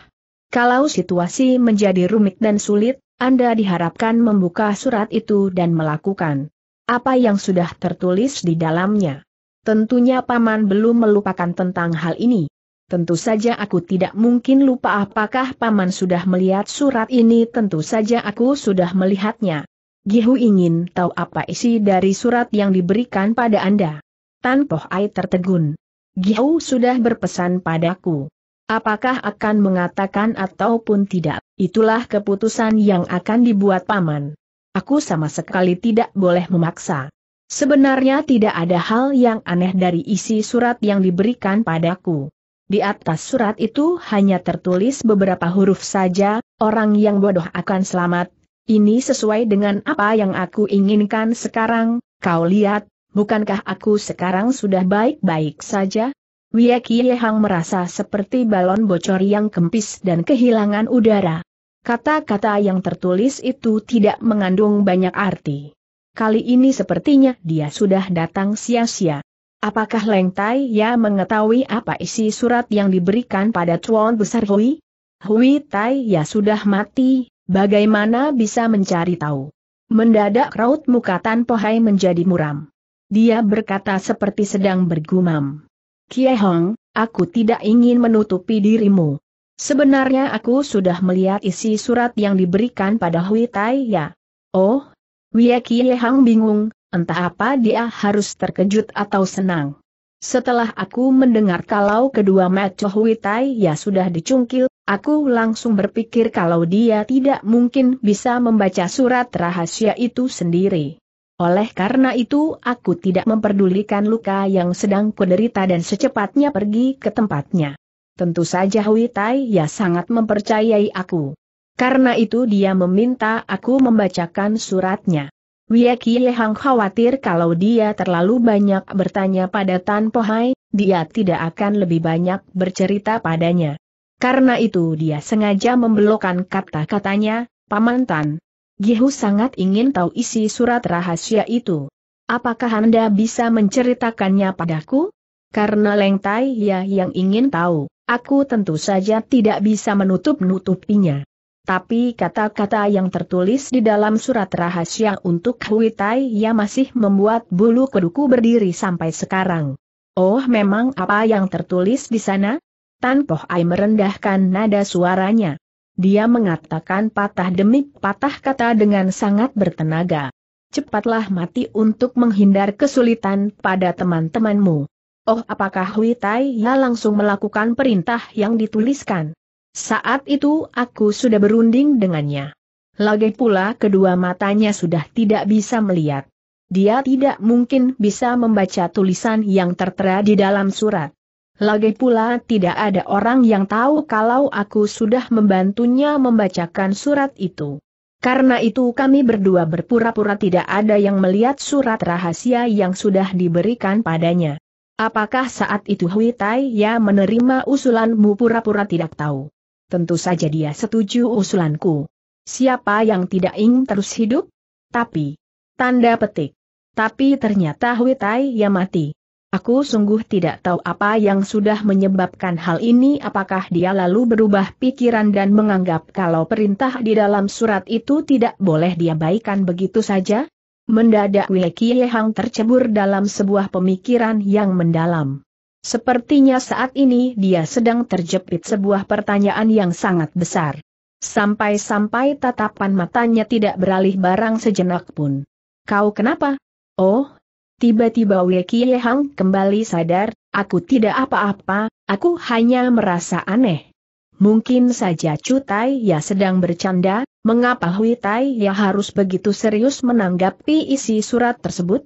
Kalau situasi menjadi rumit dan sulit, Anda diharapkan membuka surat itu dan melakukan apa yang sudah tertulis di dalamnya. Tentunya Paman belum melupakan tentang hal ini. Tentu saja aku tidak mungkin lupa apakah Paman sudah melihat surat ini tentu saja aku sudah melihatnya. Gihu ingin tahu apa isi dari surat yang diberikan pada Anda. Tan Poh Ai tertegun. Gihu sudah berpesan padaku. Apakah akan mengatakan ataupun tidak, itulah keputusan yang akan dibuat Paman. Aku sama sekali tidak boleh memaksa. Sebenarnya tidak ada hal yang aneh dari isi surat yang diberikan padaku. Di atas surat itu hanya tertulis beberapa huruf saja, orang yang bodoh akan selamat. Ini sesuai dengan apa yang aku inginkan sekarang, kau lihat, bukankah aku sekarang sudah baik-baik saja? Wei Kie Hang merasa seperti balon bocor yang kempis dan kehilangan udara. Kata-kata yang tertulis itu tidak mengandung banyak arti. Kali ini sepertinya dia sudah datang sia-sia. Apakah Leng Tai ya mengetahui apa isi surat yang diberikan pada Tuan Besar Hui? Hui Tai ya sudah mati, bagaimana bisa mencari tahu? Mendadak raut muka Tan Pohai menjadi muram. Dia berkata seperti sedang bergumam. Kie Hong, aku tidak ingin menutupi dirimu. Sebenarnya aku sudah melihat isi surat yang diberikan pada Hui Tai ya. Oh, Wei Kie Hang bingung, entah apa dia harus terkejut atau senang. Setelah aku mendengar kalau kedua Macho Tai ya sudah dicungkil, aku langsung berpikir kalau dia tidak mungkin bisa membaca surat rahasia itu sendiri. Oleh karena itu aku tidak memperdulikan luka yang sedang kuderita dan secepatnya pergi ke tempatnya. Tentu saja Hui Tai ya sangat mempercayai aku. Karena itu dia meminta aku membacakan suratnya. Wei Kie Hang khawatir kalau dia terlalu banyak bertanya pada Tan Po Hai, dia tidak akan lebih banyak bercerita padanya. Karena itu dia sengaja membelokkan kata-katanya, Paman Tan. Gihu sangat ingin tahu isi surat rahasia itu. Apakah Anda bisa menceritakannya padaku? Karena Leng Tai ya yang ingin tahu, aku tentu saja tidak bisa menutup-nutupinya. Tapi kata-kata yang tertulis di dalam surat rahasia untuk Hui Tai ya masih membuat bulu keduku berdiri sampai sekarang. Oh memang apa yang tertulis di sana? Tan Poh merendahkan nada suaranya. Dia mengatakan patah demi patah kata dengan sangat bertenaga. Cepatlah mati untuk menghindar kesulitan pada teman-temanmu. Oh apakah Hui Tai ya langsung melakukan perintah yang dituliskan? Saat itu aku sudah berunding dengannya. Lagi pula kedua matanya sudah tidak bisa melihat. Dia tidak mungkin bisa membaca tulisan yang tertera di dalam surat. Lagi pula tidak ada orang yang tahu kalau aku sudah membantunya membacakan surat itu. Karena itu kami berdua berpura-pura tidak ada yang melihat surat rahasia yang sudah diberikan padanya. Apakah saat itu Hui Tai ya menerima usulanmu pura-pura tidak tahu? Tentu saja dia setuju usulanku. Siapa yang tidak ingin terus hidup? Tapi, tanda petik. Tapi ternyata Hui Tai ya mati. Aku sungguh tidak tahu apa yang sudah menyebabkan hal ini apakah dia lalu berubah pikiran dan menganggap kalau perintah di dalam surat itu tidak boleh diabaikan begitu saja? Mendadak Wei Hang tercebur dalam sebuah pemikiran yang mendalam. Sepertinya saat ini dia sedang terjepit sebuah pertanyaan yang sangat besar. Sampai-sampai tatapan matanya tidak beralih barang sejenak pun. Kau kenapa? Oh, tiba-tiba Wei Hang kembali sadar, aku tidak apa-apa, aku hanya merasa aneh. Mungkin saja Cutai ya sedang bercanda, mengapa Hui Tai ya harus begitu serius menanggapi isi surat tersebut?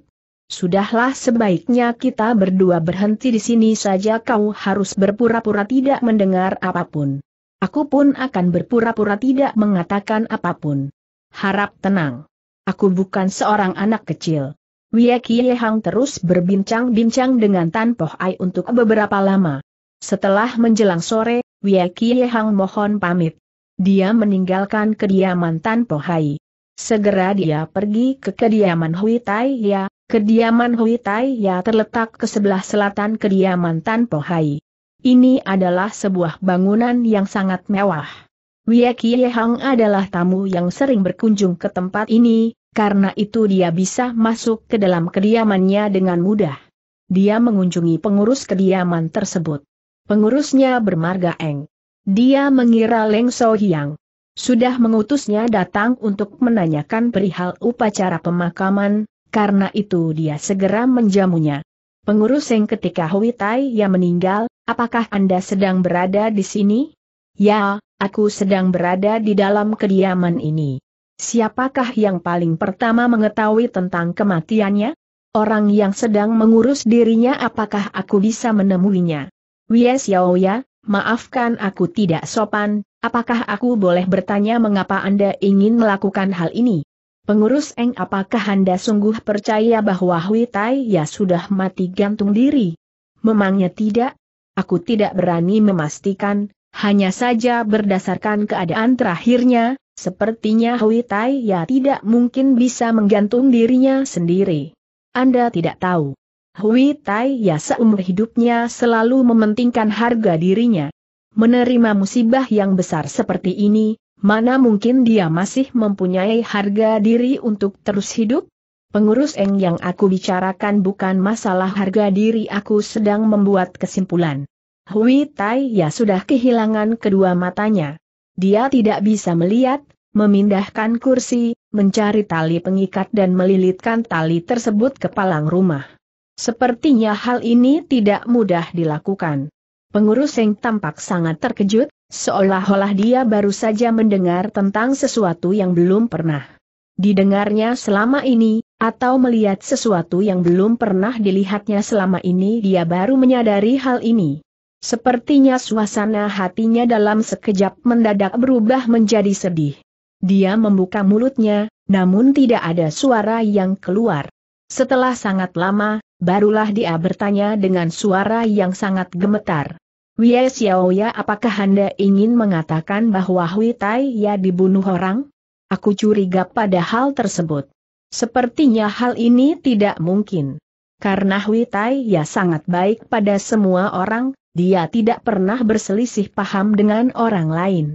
Sudahlah sebaiknya kita berdua berhenti di sini saja kau harus berpura-pura tidak mendengar apa pun. Aku pun akan berpura-pura tidak mengatakan apa pun. Harap tenang. Aku bukan seorang anak kecil. Wie Kie Hang terus berbincang-bincang dengan Tan Poh Ai untuk beberapa lama. Setelah menjelang sore, Wie Kie Hang mohon pamit. Dia meninggalkan kediaman Tan Po Hai. Segera dia pergi ke kediaman Hui Tai Ya, kediaman Hui Tai Ya terletak ke sebelah selatan kediaman Tan Po Hai. Ini adalah sebuah bangunan yang sangat mewah. Wie Kie Hang adalah tamu yang sering berkunjung ke tempat ini, karena itu dia bisa masuk ke dalam kediamannya dengan mudah. Dia mengunjungi pengurus kediaman tersebut. Pengurusnya bermarga Eng. Dia mengira Leng So Hiang sudah mengutusnya datang untuk menanyakan perihal upacara pemakaman, karena itu dia segera menjamunya. Pengurus Eng ketika Hui Tai yang meninggal, apakah Anda sedang berada di sini? Ya, aku sedang berada di dalam kediaman ini. Siapakah yang paling pertama mengetahui tentang kematiannya? Orang yang sedang mengurus dirinya apakah aku bisa menemuinya? Wei Xiaoya, maafkan aku tidak sopan, apakah aku boleh bertanya mengapa Anda ingin melakukan hal ini? Pengurus Eng apakah Anda sungguh percaya bahwa Hui Tai ya sudah mati gantung diri? Memangnya tidak? Aku tidak berani memastikan, hanya saja berdasarkan keadaan terakhirnya, sepertinya Hui Tai ya tidak mungkin bisa menggantung dirinya sendiri. Anda tidak tahu. Hui Tai ya seumur hidupnya selalu mementingkan harga dirinya. Menerima musibah yang besar seperti ini, mana mungkin dia masih mempunyai harga diri untuk terus hidup? Pengurus Eng yang aku bicarakan bukan masalah harga diri aku sedang membuat kesimpulan. Hui Tai ya sudah kehilangan kedua matanya. Dia tidak bisa melihat, memindahkan kursi, mencari tali pengikat dan melilitkan tali tersebut ke palang rumah. Sepertinya hal ini tidak mudah dilakukan. Pengurus yang tampak sangat terkejut, seolah-olah dia baru saja mendengar tentang sesuatu yang belum pernah didengarnya selama ini, atau melihat sesuatu yang belum pernah dilihatnya selama ini dia baru menyadari hal ini. Sepertinya suasana hatinya dalam sekejap mendadak berubah menjadi sedih. Dia membuka mulutnya, namun tidak ada suara yang keluar. Setelah sangat lama, barulah dia bertanya dengan suara yang sangat gemetar. Wei Xiaoya apakah Anda ingin mengatakan bahwa Hui Tai ya dibunuh orang? Aku curiga pada hal tersebut. Sepertinya hal ini tidak mungkin. Karena Hui Tai ya sangat baik pada semua orang, dia tidak pernah berselisih paham dengan orang lain.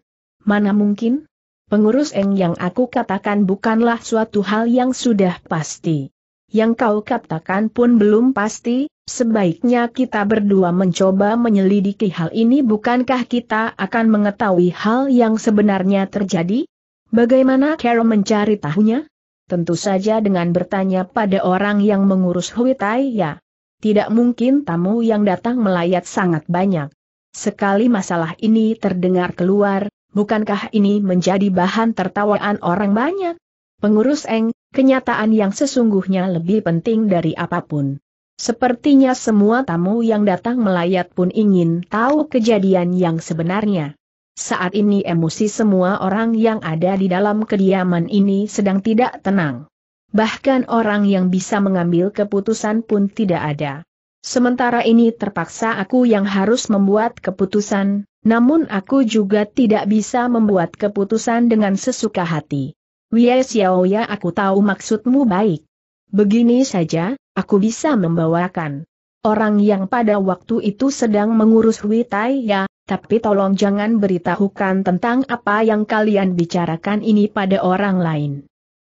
Mana mungkin? Pengurus Eng yang aku katakan bukanlah suatu hal yang sudah pasti. Yang kau katakan pun belum pasti, sebaiknya kita berdua mencoba menyelidiki hal ini bukankah kita akan mengetahui hal yang sebenarnya terjadi? Bagaimana Carol mencari tahunya? Tentu saja dengan bertanya pada orang yang mengurus Huitai ya. Tidak mungkin tamu yang datang melayat sangat banyak. Sekali masalah ini terdengar keluar, bukankah ini menjadi bahan tertawaan orang banyak? Pengurus Eng, kenyataan yang sesungguhnya lebih penting dari apa pun. Sepertinya semua tamu yang datang melayat pun ingin tahu kejadian yang sebenarnya. Saat ini emosi semua orang yang ada di dalam kediaman ini sedang tidak tenang. Bahkan orang yang bisa mengambil keputusan pun tidak ada. Sementara ini terpaksa aku yang harus membuat keputusan, namun aku juga tidak bisa membuat keputusan dengan sesuka hati. Wei Xiaoya aku tahu maksudmu baik. Begini saja, aku bisa membawakan. Orang yang pada waktu itu sedang mengurus Hui Tai ya, tapi tolong jangan beritahukan tentang apa yang kalian bicarakan ini pada orang lain.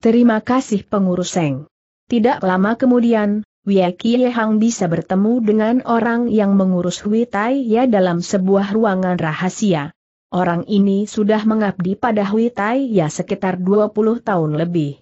Terima kasih pengurus Seng. Tidak lama kemudian, Wei Kie Hang bisa bertemu dengan orang yang mengurus Hui Tai ya dalam sebuah ruangan rahasia. Orang ini sudah mengabdi pada Hui Tai ya sekitar 20 tahun lebih.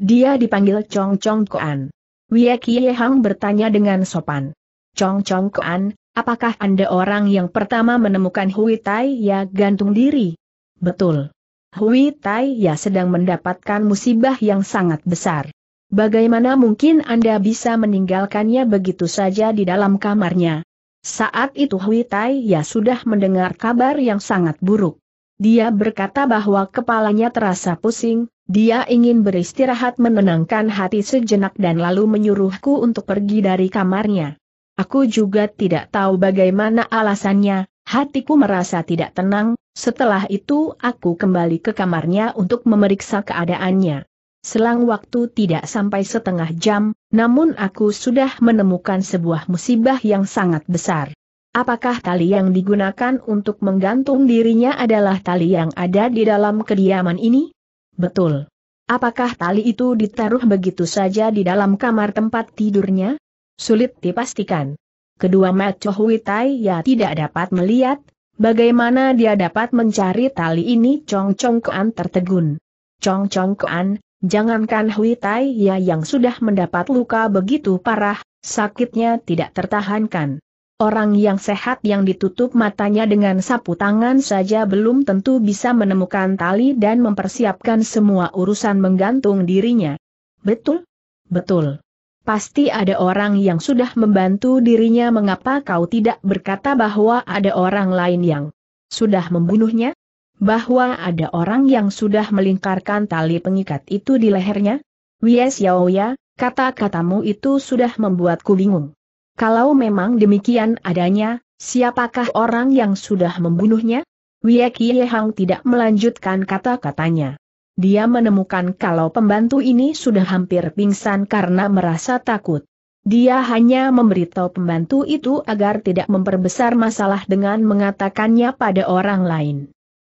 Dia dipanggil Chong Chong Koan. Wei Kie Hang bertanya dengan sopan. Chong Chong Koan, Apakah Anda orang yang pertama menemukan Hui Tai ya gantung diri? Betul. Hui Tai ya sedang mendapatkan musibah yang sangat besar. Bagaimana mungkin Anda bisa meninggalkannya begitu saja di dalam kamarnya? Saat itu Hui Tai ya sudah mendengar kabar yang sangat buruk. Dia berkata bahwa kepalanya terasa pusing, dia ingin beristirahat menenangkan hati sejenak dan lalu menyuruhku untuk pergi dari kamarnya. Aku juga tidak tahu bagaimana alasannya, hatiku merasa tidak tenang, setelah itu aku kembali ke kamarnya untuk memeriksa keadaannya. Selang waktu tidak sampai setengah jam, namun aku sudah menemukan sebuah musibah yang sangat besar. Apakah tali yang digunakan untuk menggantung dirinya adalah tali yang ada di dalam kediaman ini? Betul. Apakah tali itu ditaruh begitu saja di dalam kamar tempat tidurnya? sulit dipastikan. Kedua mata Huitai ya tidak dapat melihat, bagaimana dia dapat mencari tali ini Chong Chong Koan tertegun. Chong Chong Koan, jangankan Huitai ya yang sudah mendapat luka begitu parah, sakitnya tidak tertahankan. Orang yang sehat yang ditutup matanya dengan sapu tangan saja belum tentu bisa menemukan tali dan mempersiapkan semua urusan menggantung dirinya. Betul? Betul. Pasti ada orang yang sudah membantu dirinya mengapa kau tidak berkata bahwa ada orang lain yang sudah membunuhnya? Bahwa ada orang yang sudah melingkarkan tali pengikat itu di lehernya? Wies Yaoya, kata-katamu itu sudah membuatku bingung. Kalau memang demikian adanya, siapakah orang yang sudah membunuhnya? Wie Hang tidak melanjutkan kata-katanya dia menemukan kalau pembantu ini sudah hampir pingsan karena merasa takut. Dia hanya memberitahu pembantu itu agar tidak memperbesar masalah dengan mengatakannya pada orang lain.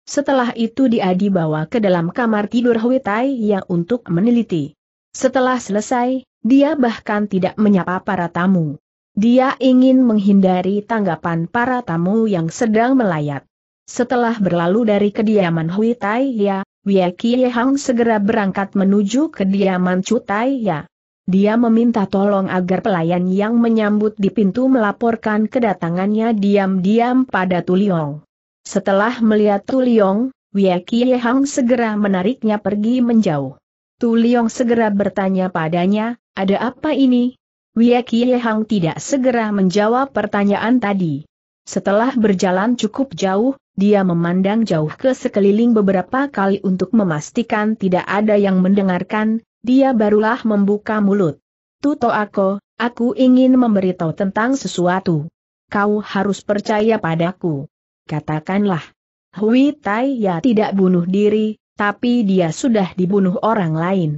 Setelah itu dia dibawa ke dalam kamar tidur Huitai yang untuk meneliti. Setelah selesai, dia bahkan tidak menyapa para tamu. Dia ingin menghindari tanggapan para tamu yang sedang melayat. Setelah berlalu dari kediaman Huitai ya, Wei Hang segera berangkat menuju kediaman Cutai ya. Dia meminta tolong agar pelayan yang menyambut di pintu melaporkan kedatangannya diam-diam pada Tuliong. Setelah melihat Tuliong, Wei Hang segera menariknya pergi menjauh. Tuliong segera bertanya padanya, ada apa ini? Wei Kie Hang tidak segera menjawab pertanyaan tadi. Setelah berjalan cukup jauh, dia memandang jauh ke sekeliling beberapa kali untuk memastikan tidak ada yang mendengarkan, dia barulah membuka mulut. Tuto aku, aku ingin memberitahu tentang sesuatu. Kau harus percaya padaku. Katakanlah. Hui Tai ya tidak bunuh diri, tapi dia sudah dibunuh orang lain.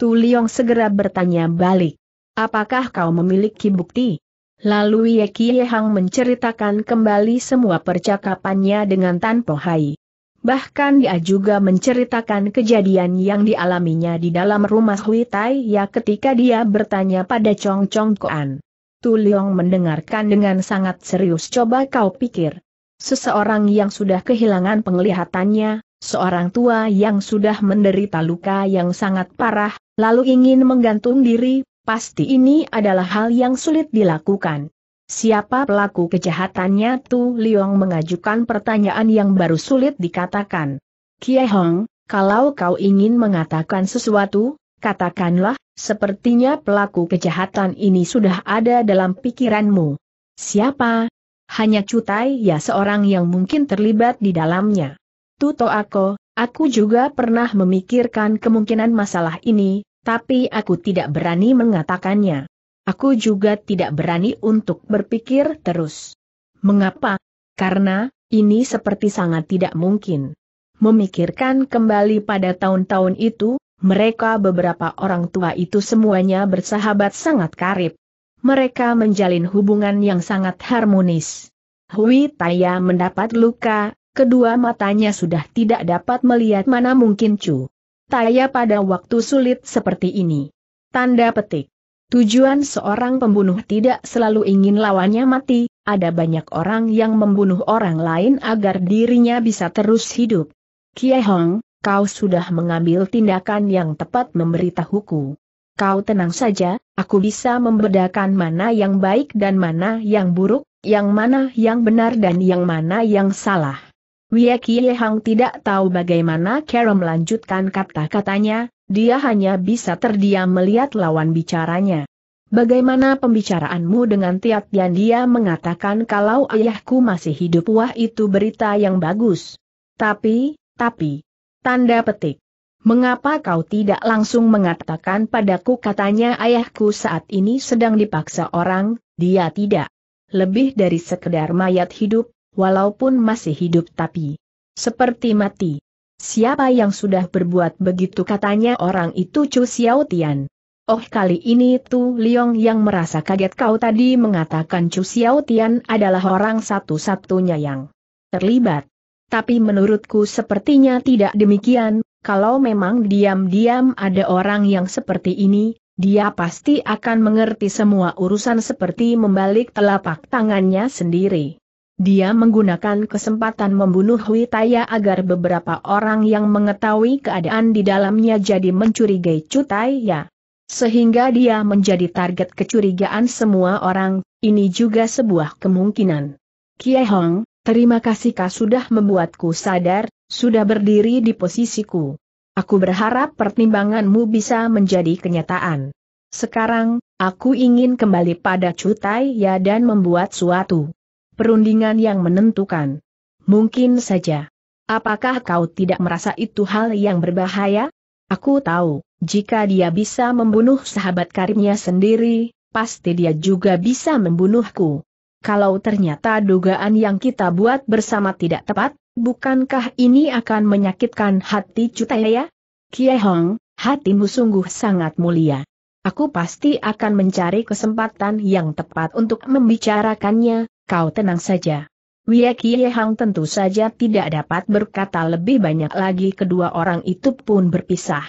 Tu Liong segera bertanya balik. Apakah kau memiliki bukti? Lalu Ye Kie Hang menceritakan kembali semua percakapannya dengan Tan Po Hai. Bahkan dia juga menceritakan kejadian yang dialaminya di dalam rumah Hui Tai ya ketika dia bertanya pada Chong Chong Koan. Tu Liong mendengarkan dengan sangat serius coba kau pikir. Seseorang yang sudah kehilangan penglihatannya, seorang tua yang sudah menderita luka yang sangat parah, lalu ingin menggantung diri, Pasti ini adalah hal yang sulit dilakukan. Siapa pelaku kejahatannya Tu Liong mengajukan pertanyaan yang baru sulit dikatakan. Kie Hong, kalau kau ingin mengatakan sesuatu, katakanlah, sepertinya pelaku kejahatan ini sudah ada dalam pikiranmu. Siapa? Hanya Cutai ya seorang yang mungkin terlibat di dalamnya. Tuto aku, aku juga pernah memikirkan kemungkinan masalah ini, tapi aku tidak berani mengatakannya. Aku juga tidak berani untuk berpikir terus. Mengapa? Karena, ini seperti sangat tidak mungkin. Memikirkan kembali pada tahun-tahun itu, mereka beberapa orang tua itu semuanya bersahabat sangat karib. Mereka menjalin hubungan yang sangat harmonis. Hui Taya mendapat luka, kedua matanya sudah tidak dapat melihat mana mungkin Cu. Taya pada waktu sulit seperti ini. Tanda petik. Tujuan seorang pembunuh tidak selalu ingin lawannya mati, ada banyak orang yang membunuh orang lain agar dirinya bisa terus hidup. Kie Hong, kau sudah mengambil tindakan yang tepat memberitahuku. Kau tenang saja, aku bisa membedakan mana yang baik dan mana yang buruk, yang mana yang benar dan yang mana yang salah. Wei Kie Hang tidak tahu bagaimana Cara melanjutkan kata-katanya, dia hanya bisa terdiam melihat lawan bicaranya. Bagaimana pembicaraanmu dengan Tiat Tian dia mengatakan kalau ayahku masih hidup wah itu berita yang bagus. Tapi, tapi, tanda petik. Mengapa kau tidak langsung mengatakan padaku katanya ayahku saat ini sedang dipaksa orang, dia tidak. Lebih dari sekedar mayat hidup, walaupun masih hidup tapi seperti mati. Siapa yang sudah berbuat begitu katanya orang itu Chu Xiao Tian. Oh kali ini Tu Liong yang merasa kaget kau tadi mengatakan Chu Xiao Tian adalah orang satu-satunya yang terlibat. Tapi menurutku sepertinya tidak demikian, kalau memang diam-diam ada orang yang seperti ini, dia pasti akan mengerti semua urusan seperti membalik telapak tangannya sendiri. Dia menggunakan kesempatan membunuh Taya agar beberapa orang yang mengetahui keadaan di dalamnya jadi mencurigai Cutaya. Sehingga dia menjadi target kecurigaan semua orang, ini juga sebuah kemungkinan. Kie Hong, terima kasih kau sudah membuatku sadar, sudah berdiri di posisiku. Aku berharap pertimbanganmu bisa menjadi kenyataan. Sekarang, aku ingin kembali pada Cutaya dan membuat suatu perundingan yang menentukan. Mungkin saja. Apakah kau tidak merasa itu hal yang berbahaya? Aku tahu, jika dia bisa membunuh sahabat karibnya sendiri, pasti dia juga bisa membunuhku. Kalau ternyata dugaan yang kita buat bersama tidak tepat, bukankah ini akan menyakitkan hati Cutaya? Kie Hong, hatimu sungguh sangat mulia. Aku pasti akan mencari kesempatan yang tepat untuk membicarakannya, kau tenang saja. Wei Kie Hang tentu saja tidak dapat berkata lebih banyak lagi kedua orang itu pun berpisah.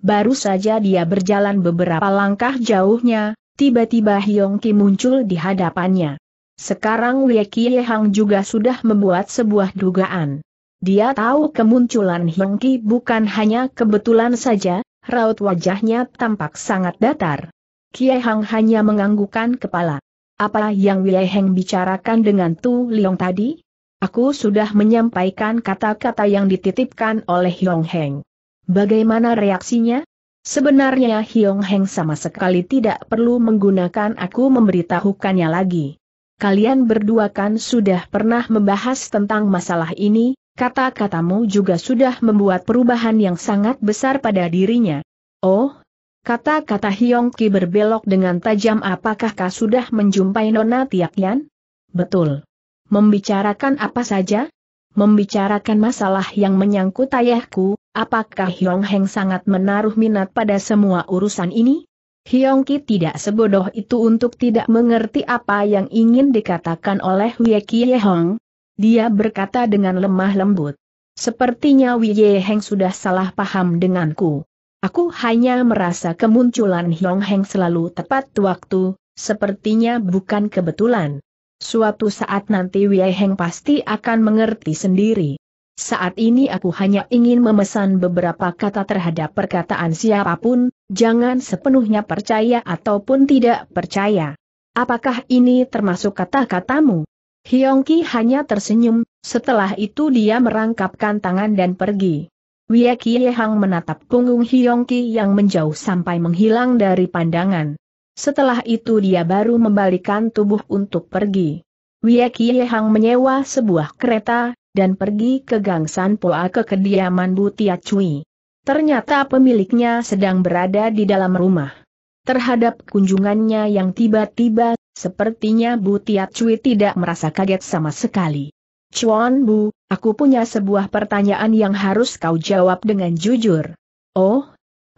Baru saja dia berjalan beberapa langkah jauhnya, tiba-tiba Hiong Ki muncul di hadapannya. Sekarang Wei Kie Hang juga sudah membuat sebuah dugaan. Dia tahu kemunculan Hiong Ki bukan hanya kebetulan saja, raut wajahnya tampak sangat datar. Kie Hang hanya menganggukkan kepala. Apa yang Wei Heng bicarakan dengan Tu Liong tadi? Aku sudah menyampaikan kata-kata yang dititipkan oleh Hiong Heng. Bagaimana reaksinya? Sebenarnya Hiong Heng sama sekali tidak perlu menggunakan aku memberitahukannya lagi. Kalian berdua kan sudah pernah membahas tentang masalah ini, kata-katamu juga sudah membuat perubahan yang sangat besar pada dirinya. Oh, Kata-kata Hiong Ki berbelok dengan tajam apakah kau sudah menjumpai Nona Tiakyan? Betul. Membicarakan apa saja? Membicarakan masalah yang menyangkut ayahku, apakah Hyong Heng sangat menaruh minat pada semua urusan ini? Hyong Ki tidak sebodoh itu untuk tidak mengerti apa yang ingin dikatakan oleh Wei Hong. Dia berkata dengan lemah lembut. Sepertinya Wei Heng sudah salah paham denganku. Aku hanya merasa kemunculan Hyong Heng selalu tepat waktu, sepertinya bukan kebetulan. Suatu saat nanti Wei Heng pasti akan mengerti sendiri. Saat ini aku hanya ingin memesan beberapa kata terhadap perkataan siapa pun, jangan sepenuhnya percaya ataupun tidak percaya. Apakah ini termasuk kata-katamu? Hyongki hanya tersenyum, setelah itu dia merangkapkan tangan dan pergi. Wei Hang menatap punggung Hyongki yang menjauh sampai menghilang dari pandangan. Setelah itu dia baru membalikan tubuh untuk pergi. Wei Hang menyewa sebuah kereta, dan pergi ke Gang San Poa ke kediaman Bu Tia Cui. Ternyata pemiliknya sedang berada di dalam rumah. Terhadap kunjungannya yang tiba-tiba, sepertinya Bu Tia Cui tidak merasa kaget sama sekali. Chuan Bu, aku punya sebuah pertanyaan yang harus kau jawab dengan jujur. Oh,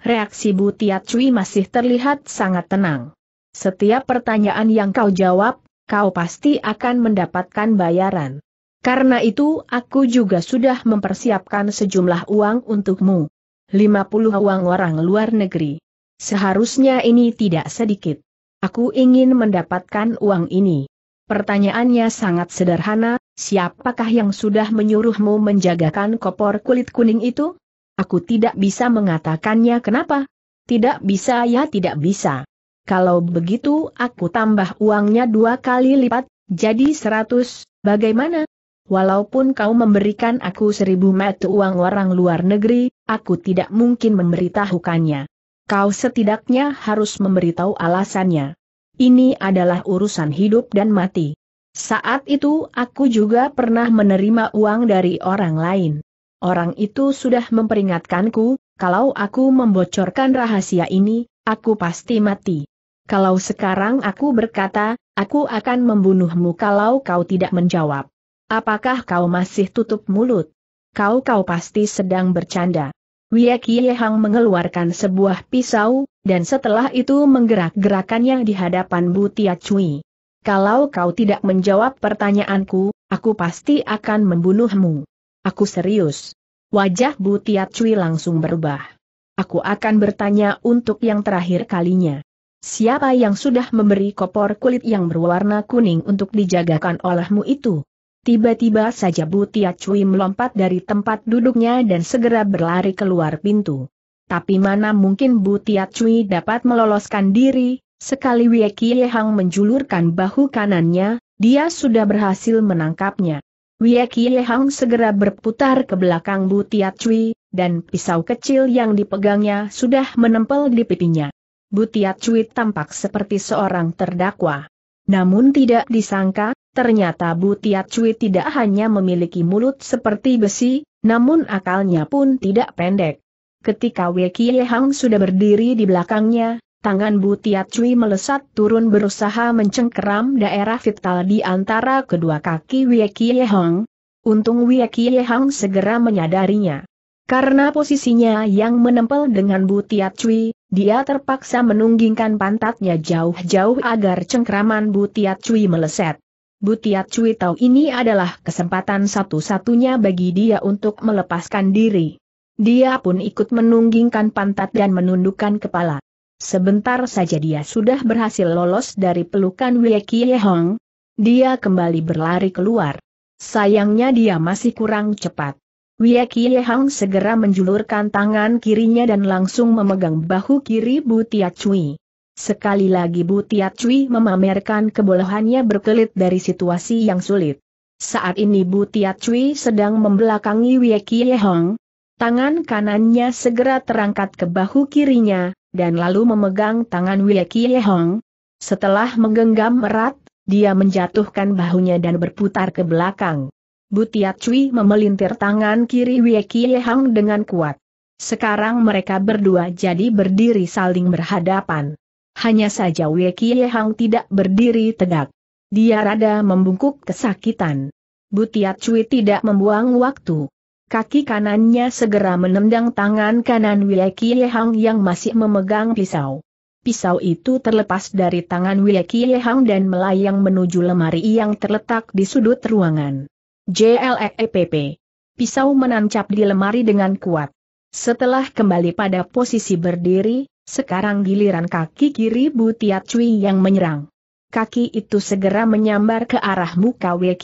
reaksi Bu Tia Cui masih terlihat sangat tenang. Setiap pertanyaan yang kau jawab, kau pasti akan mendapatkan bayaran. Karena itu aku juga sudah mempersiapkan sejumlah uang untukmu. 50 uang orang luar negeri. Seharusnya ini tidak sedikit. Aku ingin mendapatkan uang ini. Pertanyaannya sangat sederhana, siapakah yang sudah menyuruhmu menjagakan kopor kulit kuning itu? Aku tidak bisa mengatakannya kenapa? Tidak bisa ya tidak bisa. Kalau begitu aku tambah uangnya dua kali lipat, jadi seratus, bagaimana? Walaupun kau memberikan aku seribu metu uang orang luar negeri, aku tidak mungkin memberitahukannya. Kau setidaknya harus memberitahu alasannya. Ini adalah urusan hidup dan mati. Saat itu aku juga pernah menerima uang dari orang lain. Orang itu sudah memperingatkanku, kalau aku membocorkan rahasia ini, aku pasti mati. Kalau sekarang aku berkata, aku akan membunuhmu kalau kau tidak menjawab. Apakah kau masih tutup mulut? Kau-kau pasti sedang bercanda. Hang mengeluarkan sebuah pisau, dan setelah itu menggerak-gerakannya di hadapan Bu Tia Cui. Kalau kau tidak menjawab pertanyaanku, aku pasti akan membunuhmu. Aku serius. Wajah Bu Tia Cui langsung berubah. Aku akan bertanya untuk yang terakhir kalinya. Siapa yang sudah memberi kopor kulit yang berwarna kuning untuk dijagakan olehmu itu? Tiba-tiba saja Bu Tia Cui melompat dari tempat duduknya dan segera berlari keluar pintu. Tapi mana mungkin Bu Tia Cui dapat meloloskan diri, sekali Wei Kie Hang menjulurkan bahu kanannya, dia sudah berhasil menangkapnya. Wei Kie Hang segera berputar ke belakang Bu Tia Cui, dan pisau kecil yang dipegangnya sudah menempel di pipinya. Bu Tia Cui tampak seperti seorang terdakwa. Namun tidak disangka, ternyata Bu Tiat Cui tidak hanya memiliki mulut seperti besi, namun akalnya pun tidak pendek. Ketika Wei Kie sudah berdiri di belakangnya, tangan Bu Tiat Cui melesat turun berusaha mencengkeram daerah vital di antara kedua kaki Wei Kie. Untung Wei Kie segera menyadarinya. Karena posisinya yang menempel dengan Bu Tiat Cui, dia terpaksa menunggingkan pantatnya jauh-jauh agar cengkraman Butiat Cui meleset. Butiat Cui tahu ini adalah kesempatan satu-satunya bagi dia untuk melepaskan diri. Dia pun ikut menunggingkan pantat dan menundukkan kepala. Sebentar saja dia sudah berhasil lolos dari pelukan Wei Kie Hong. Dia kembali berlari keluar. Sayangnya dia masih kurang cepat. Wei Kie Hang segera menjulurkan tangan kirinya dan langsung memegang bahu kiri Bu Tiat Cui. Sekali lagi Bu Tiat Cui memamerkan kebolehannya berkelit dari situasi yang sulit. Saat ini Bu Tiat Cui sedang membelakangi Wei Kie Hang. Tangan kanannya segera terangkat ke bahu kirinya, dan lalu memegang tangan Wei Kie Hang. Setelah menggenggam erat, dia menjatuhkan bahunya dan berputar ke belakang. Butiat Cui memelintir tangan kiri Wei Kie Hang dengan kuat. Sekarang mereka berdua jadi berdiri saling berhadapan. Hanya saja Wei Kie Hang tidak berdiri tegak. Dia rada membungkuk kesakitan. Butiat Cui tidak membuang waktu. Kaki kanannya segera menendang tangan kanan Wei Hang yang masih memegang pisau. Pisau itu terlepas dari tangan Wei Hang dan melayang menuju lemari yang terletak di sudut ruangan. JLEPP. Pisau menancap di lemari dengan kuat. Setelah kembali pada posisi berdiri, sekarang giliran kaki kiri Butiat Cui yang menyerang. Kaki itu segera menyambar ke arah muka Wei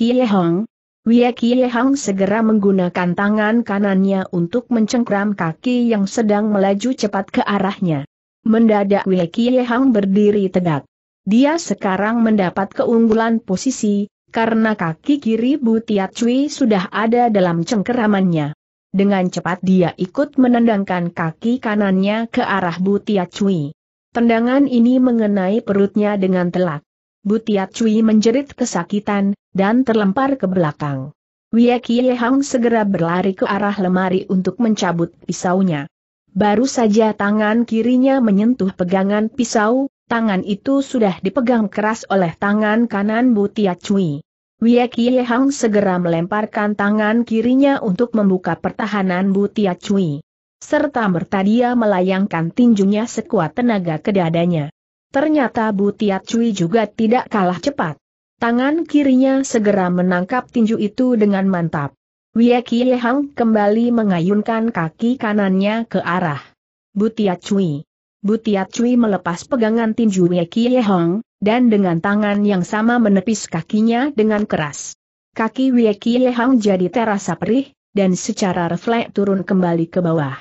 Hong. Wei Hong segera menggunakan tangan kanannya untuk mencengkram kaki yang sedang melaju cepat ke arahnya. Mendadak Wei Hong berdiri tegak. Dia sekarang mendapat keunggulan posisi, karena kaki kiri Butiat Cui sudah ada dalam cengkeramannya. Dengan cepat dia ikut menendangkan kaki kanannya ke arah Butiat Cui. Tendangan ini mengenai perutnya dengan telak. Butiat Cui menjerit kesakitan, dan terlempar ke belakang. Wei Hang segera berlari ke arah lemari untuk mencabut pisaunya. Baru saja tangan kirinya menyentuh pegangan pisau, tangan itu sudah dipegang keras oleh tangan kanan Butiat Cui. Wei Hang segera melemparkan tangan kirinya untuk membuka pertahanan Butiat Cui. Serta merta dia melayangkan tinjunya sekuat tenaga ke dadanya. Ternyata Butiat Cui juga tidak kalah cepat. Tangan kirinya segera menangkap tinju itu dengan mantap. Wei Hang kembali mengayunkan kaki kanannya ke arah Butiat Cui. Butiat Cui melepas pegangan tinju Wei Hong, dan dengan tangan yang sama menepis kakinya dengan keras. Kaki Wei Hong jadi terasa perih, dan secara refleks turun kembali ke bawah.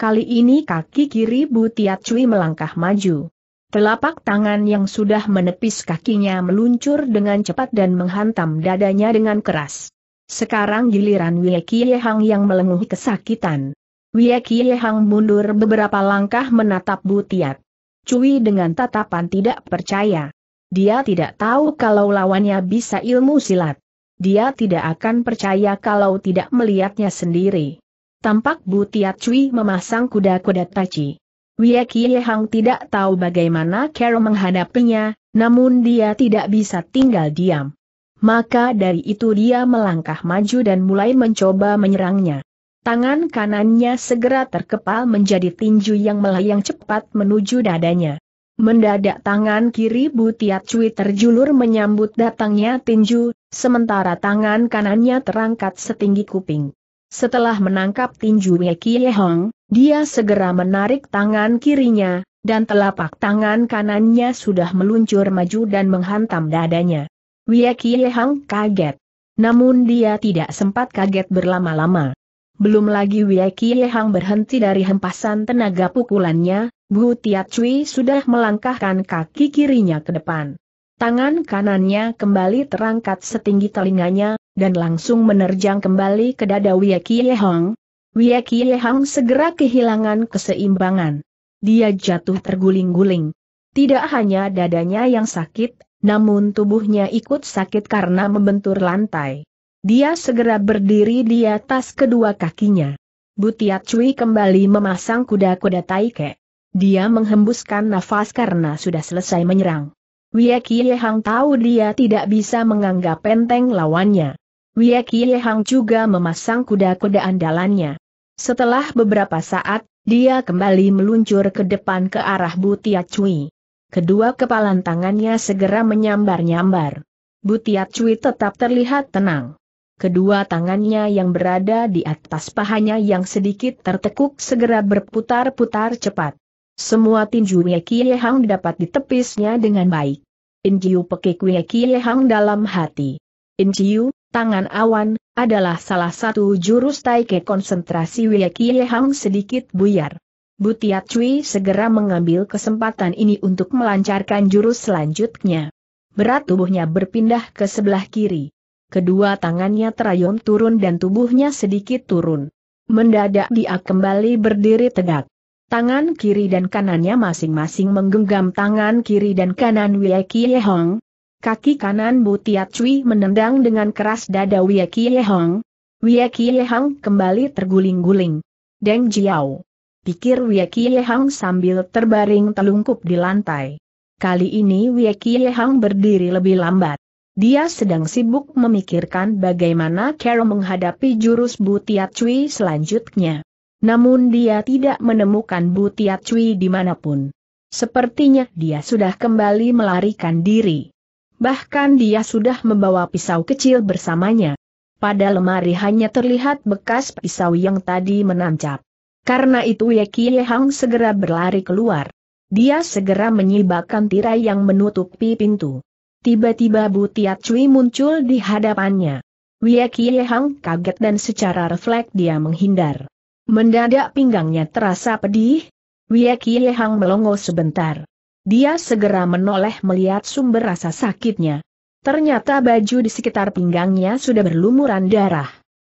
Kali ini kaki kiri Butiat Cui melangkah maju. Telapak tangan yang sudah menepis kakinya meluncur dengan cepat dan menghantam dadanya dengan keras. Sekarang giliran Wei Hong yang melenguh kesakitan. Wei Hang mundur beberapa langkah menatap Butiat. Cui dengan tatapan tidak percaya. Dia tidak tahu kalau lawannya bisa ilmu silat. Dia tidak akan percaya kalau tidak melihatnya sendiri. Tampak Butiat Cui memasang kuda-kuda taci. Wei Hang tidak tahu bagaimana cara menghadapinya, namun dia tidak bisa tinggal diam. Maka dari itu dia melangkah maju dan mulai mencoba menyerangnya. Tangan kanannya segera terkepal menjadi tinju yang melayang cepat menuju dadanya. Mendadak tangan kiri Butiat Cui terjulur menyambut datangnya tinju, sementara tangan kanannya terangkat setinggi kuping. Setelah menangkap tinju Wei Hong, dia segera menarik tangan kirinya, dan telapak tangan kanannya sudah meluncur maju dan menghantam dadanya. Wei Hong kaget. Namun dia tidak sempat kaget berlama-lama. Belum lagi Wei Hang berhenti dari hempasan tenaga pukulannya, Bu Tiat Cui sudah melangkahkan kaki kirinya ke depan. Tangan kanannya kembali terangkat setinggi telinganya, dan langsung menerjang kembali ke dada Wei Hang. Wei Hang segera kehilangan keseimbangan. Dia jatuh terguling-guling. Tidak hanya dadanya yang sakit, namun tubuhnya ikut sakit karena membentur lantai. Dia segera berdiri di atas kedua kakinya. Butiat Cui kembali memasang kuda-kuda taike. Dia menghembuskan nafas karena sudah selesai menyerang. Wei Hang tahu dia tidak bisa menganggap penteng lawannya. Wei Hang juga memasang kuda-kuda andalannya. Setelah beberapa saat, dia kembali meluncur ke depan ke arah Butiat Cui. Kedua kepalan tangannya segera menyambar-nyambar. Butiat Cui tetap terlihat tenang. Kedua tangannya yang berada di atas pahanya yang sedikit tertekuk segera berputar-putar cepat. Semua tinju Wei Hang dapat ditepisnya dengan baik. Injiu pekik Wei Hang dalam hati. Injiu, tangan awan, adalah salah satu jurus taike konsentrasi Wei Hang sedikit buyar. Butiat Cui segera mengambil kesempatan ini untuk melancarkan jurus selanjutnya. Berat tubuhnya berpindah ke sebelah kiri. Kedua tangannya terayun turun dan tubuhnya sedikit turun. Mendadak dia kembali berdiri tegak. Tangan kiri dan kanannya masing-masing menggenggam tangan kiri dan kanan Wei Hong. Kaki kanan Butiat Cui menendang dengan keras dada Wei Hong. Wei Hong kembali terguling-guling. Deng Jiao. Pikir Wei Hong sambil terbaring telungkup di lantai. Kali ini Wei Hong berdiri lebih lambat. Dia sedang sibuk memikirkan bagaimana Carol menghadapi jurus Butiat Cui selanjutnya. Namun dia tidak menemukan Butiat Cui di mana pun. Sepertinya dia sudah kembali melarikan diri. Bahkan dia sudah membawa pisau kecil bersamanya. Pada lemari hanya terlihat bekas pisau yang tadi menancap. Karena itu Ye Kie Hang segera berlari keluar. Dia segera menyibakkan tirai yang menutupi pintu. Tiba-tiba Bu Tiat Cui muncul di hadapannya. Ye Kie Hang kaget dan secara refleks dia menghindar. Mendadak pinggangnya terasa pedih. Ye Kie Hang melongo sebentar. Dia segera menoleh melihat sumber rasa sakitnya. Ternyata baju di sekitar pinggangnya sudah berlumuran darah.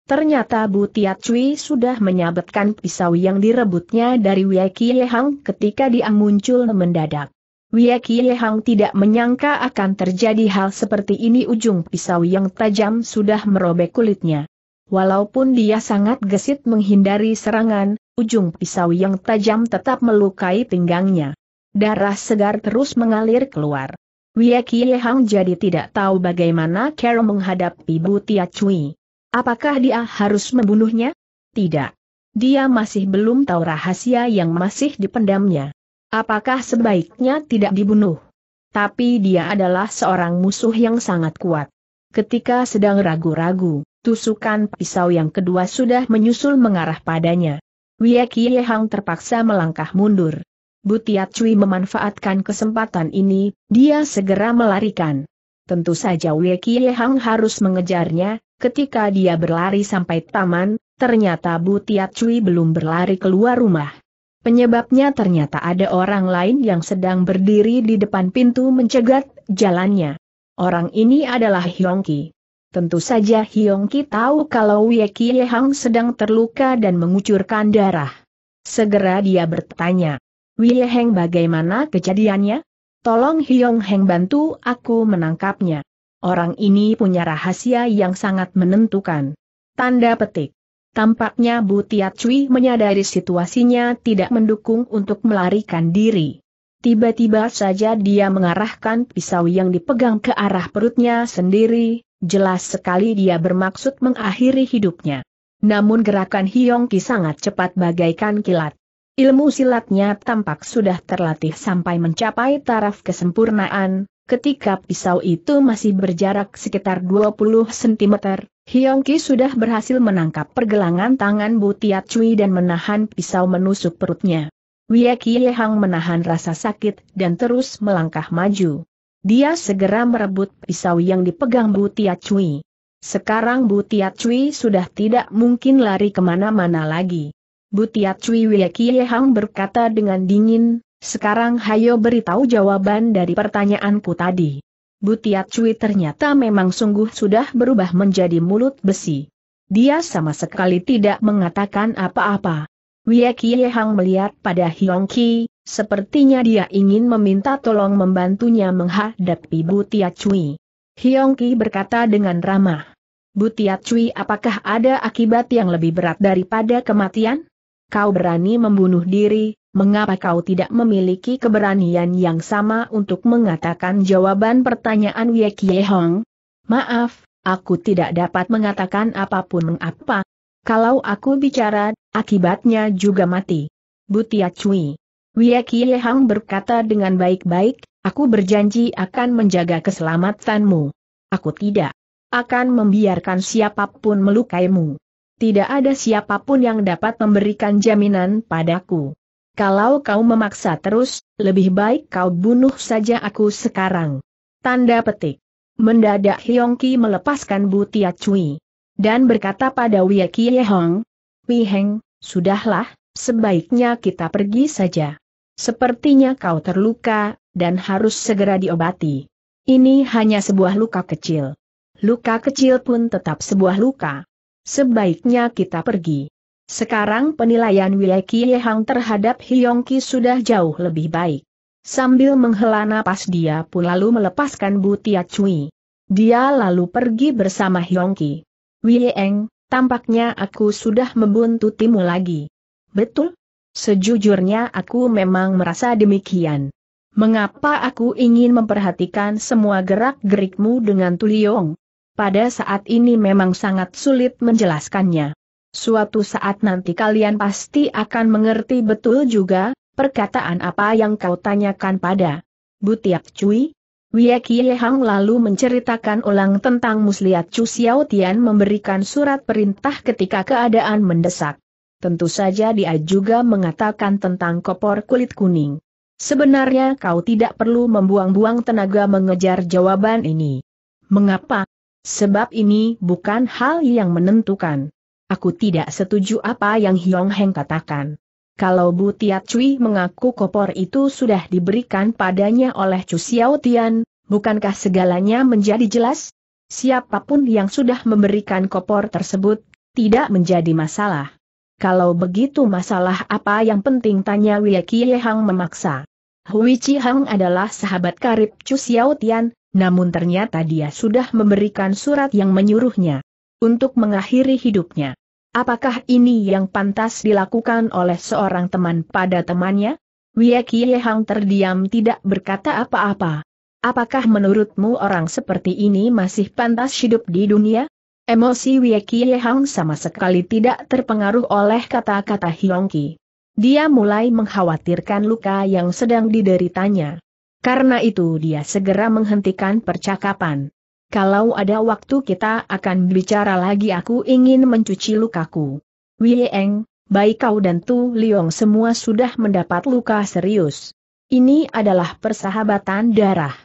Ternyata Bu Cui sudah menyabetkan pisau yang direbutnya dari Wei Kie Hang ketika dia muncul mendadak. Wei Kie Hang tidak menyangka akan terjadi hal seperti ini ujung pisau yang tajam sudah merobek kulitnya. Walaupun dia sangat gesit menghindari serangan, ujung pisau yang tajam tetap melukai pinggangnya. Darah segar terus mengalir keluar. Wei Kie Hang jadi tidak tahu bagaimana Carol menghadapi Bu Tiat Cui. Apakah dia harus membunuhnya? Tidak. Dia masih belum tahu rahasia yang masih dipendamnya. Apakah sebaiknya tidak dibunuh? Tapi dia adalah seorang musuh yang sangat kuat. Ketika sedang ragu-ragu, tusukan pisau yang kedua sudah menyusul mengarah padanya. Wei Kie Hang terpaksa melangkah mundur. Butiat Cui memanfaatkan kesempatan ini, dia segera melarikan. Tentu saja Wei Kie Hang harus mengejarnya, Ketika dia berlari sampai taman, ternyata Bu Tiat Cui belum berlari keluar rumah. Penyebabnya ternyata ada orang lain yang sedang berdiri di depan pintu mencegat jalannya. Orang ini adalah Hyongki. Tentu saja Hyongki tahu kalau Wei Kie Hang sedang terluka dan mengucurkan darah. Segera dia bertanya, Wei Heng bagaimana kejadiannya? Tolong Hyong Heng bantu aku menangkapnya. Orang ini punya rahasia yang sangat menentukan. Tanda petik. Tampaknya Bu Tiat Cui menyadari situasinya tidak mendukung untuk melarikan diri. Tiba-tiba saja dia mengarahkan pisau yang dipegang ke arah perutnya sendiri, jelas sekali dia bermaksud mengakhiri hidupnya. Namun gerakan Hiongki sangat cepat bagaikan kilat. Ilmu silatnya tampak sudah terlatih sampai mencapai taraf kesempurnaan, Ketika pisau itu masih berjarak sekitar 20 cm, Hyongki sudah berhasil menangkap pergelangan tangan Bu Tiat Cui dan menahan pisau menusuk perutnya. Wei Kie Hang menahan rasa sakit dan terus melangkah maju. Dia segera merebut pisau yang dipegang Bu Tiat Cui. Sekarang Bu Tiat Cui sudah tidak mungkin lari ke mana-mana lagi. Bu Tiat Cui Wei Kie Hang berkata dengan dingin, sekarang hayo beritahu jawaban dari pertanyaanku tadi. Butiat Cui ternyata memang sungguh sudah berubah menjadi mulut besi. Dia sama sekali tidak mengatakan apa-apa. Wei Kie Hang melihat pada Hiong Ki, sepertinya dia ingin meminta tolong membantunya menghadapi Butiat Cui. Hiong Ki berkata dengan ramah. Butiat Cui apakah ada akibat yang lebih berat daripada kematian? Kau berani membunuh diri, mengapa kau tidak memiliki keberanian yang sama untuk mengatakan jawaban pertanyaan Wei Kie Hong? Maaf, aku tidak dapat mengatakan apa pun mengapa. Kalau aku bicara, akibatnya juga mati. Butia Cui. Wei Kie Hong berkata dengan baik-baik, aku berjanji akan menjaga keselamatanmu. Aku tidak akan membiarkan siapa pun melukaimu. Tidak ada siapa pun yang dapat memberikan jaminan padaku. Kalau kau memaksa terus, lebih baik kau bunuh saja aku sekarang. Tanda petik. Mendadak Hyongki melepaskan Butia Cui. Dan berkata pada Wei Kie Hong, Wei Heng, sudahlah, sebaiknya kita pergi saja. Sepertinya kau terluka, dan harus segera diobati. Ini hanya sebuah luka kecil. Luka kecil pun tetap sebuah luka. Sebaiknya kita pergi. Sekarang penilaian Wei Kie Hang terhadap Hyongki sudah jauh lebih baik. Sambil menghela napas dia pun lalu melepaskan Bu Tia Cui. Dia lalu pergi bersama Hyongki. Wei Eng, tampaknya aku sudah membuntutimu lagi. Betul? Sejujurnya aku memang merasa demikian. Mengapa aku ingin memperhatikan semua gerak-gerikmu dengan Tuliong? Pada saat ini memang sangat sulit menjelaskannya. Suatu saat nanti kalian pasti akan mengerti betul juga, perkataan apa yang kau tanyakan pada Butiak Cui. Wia Kie Hang lalu menceritakan ulang tentang Muslihat Chu Xiao Tian memberikan surat perintah ketika keadaan mendesak. Tentu saja dia juga mengatakan tentang kopor kulit kuning. Sebenarnya kau tidak perlu membuang-buang tenaga mengejar jawaban ini. Mengapa? Sebab ini bukan hal yang menentukan. Aku tidak setuju apa yang Hyong Heng katakan. Kalau Bu Tiat Cui mengaku kopor itu sudah diberikan padanya oleh Chu Xiao Tian, bukankah segalanya menjadi jelas? Siapa pun yang sudah memberikan kopor tersebut, tidak menjadi masalah. Kalau begitu masalah apa yang penting tanya Wei Kie Hang memaksa. Hui Chi Hang adalah sahabat karib Chu Xiao Tian, namun ternyata dia sudah memberikan surat yang menyuruhnya untuk mengakhiri hidupnya. Apakah ini yang pantas dilakukan oleh seorang teman pada temannya? Wei Kie Hang terdiam tidak berkata apa-apa. Apakah menurutmu orang seperti ini masih pantas hidup di dunia? Emosi Wei Kie Hang sama sekali tidak terpengaruh oleh kata-kata Hiongki. Dia mulai mengkhawatirkan luka yang sedang dideritanya. Karena itu dia segera menghentikan percakapan. Kalau ada waktu kita akan bicara lagi aku ingin mencuci lukaku. Wei Eng, baik kau dan Tu Liong semua sudah mendapat luka serius. Ini adalah persahabatan darah.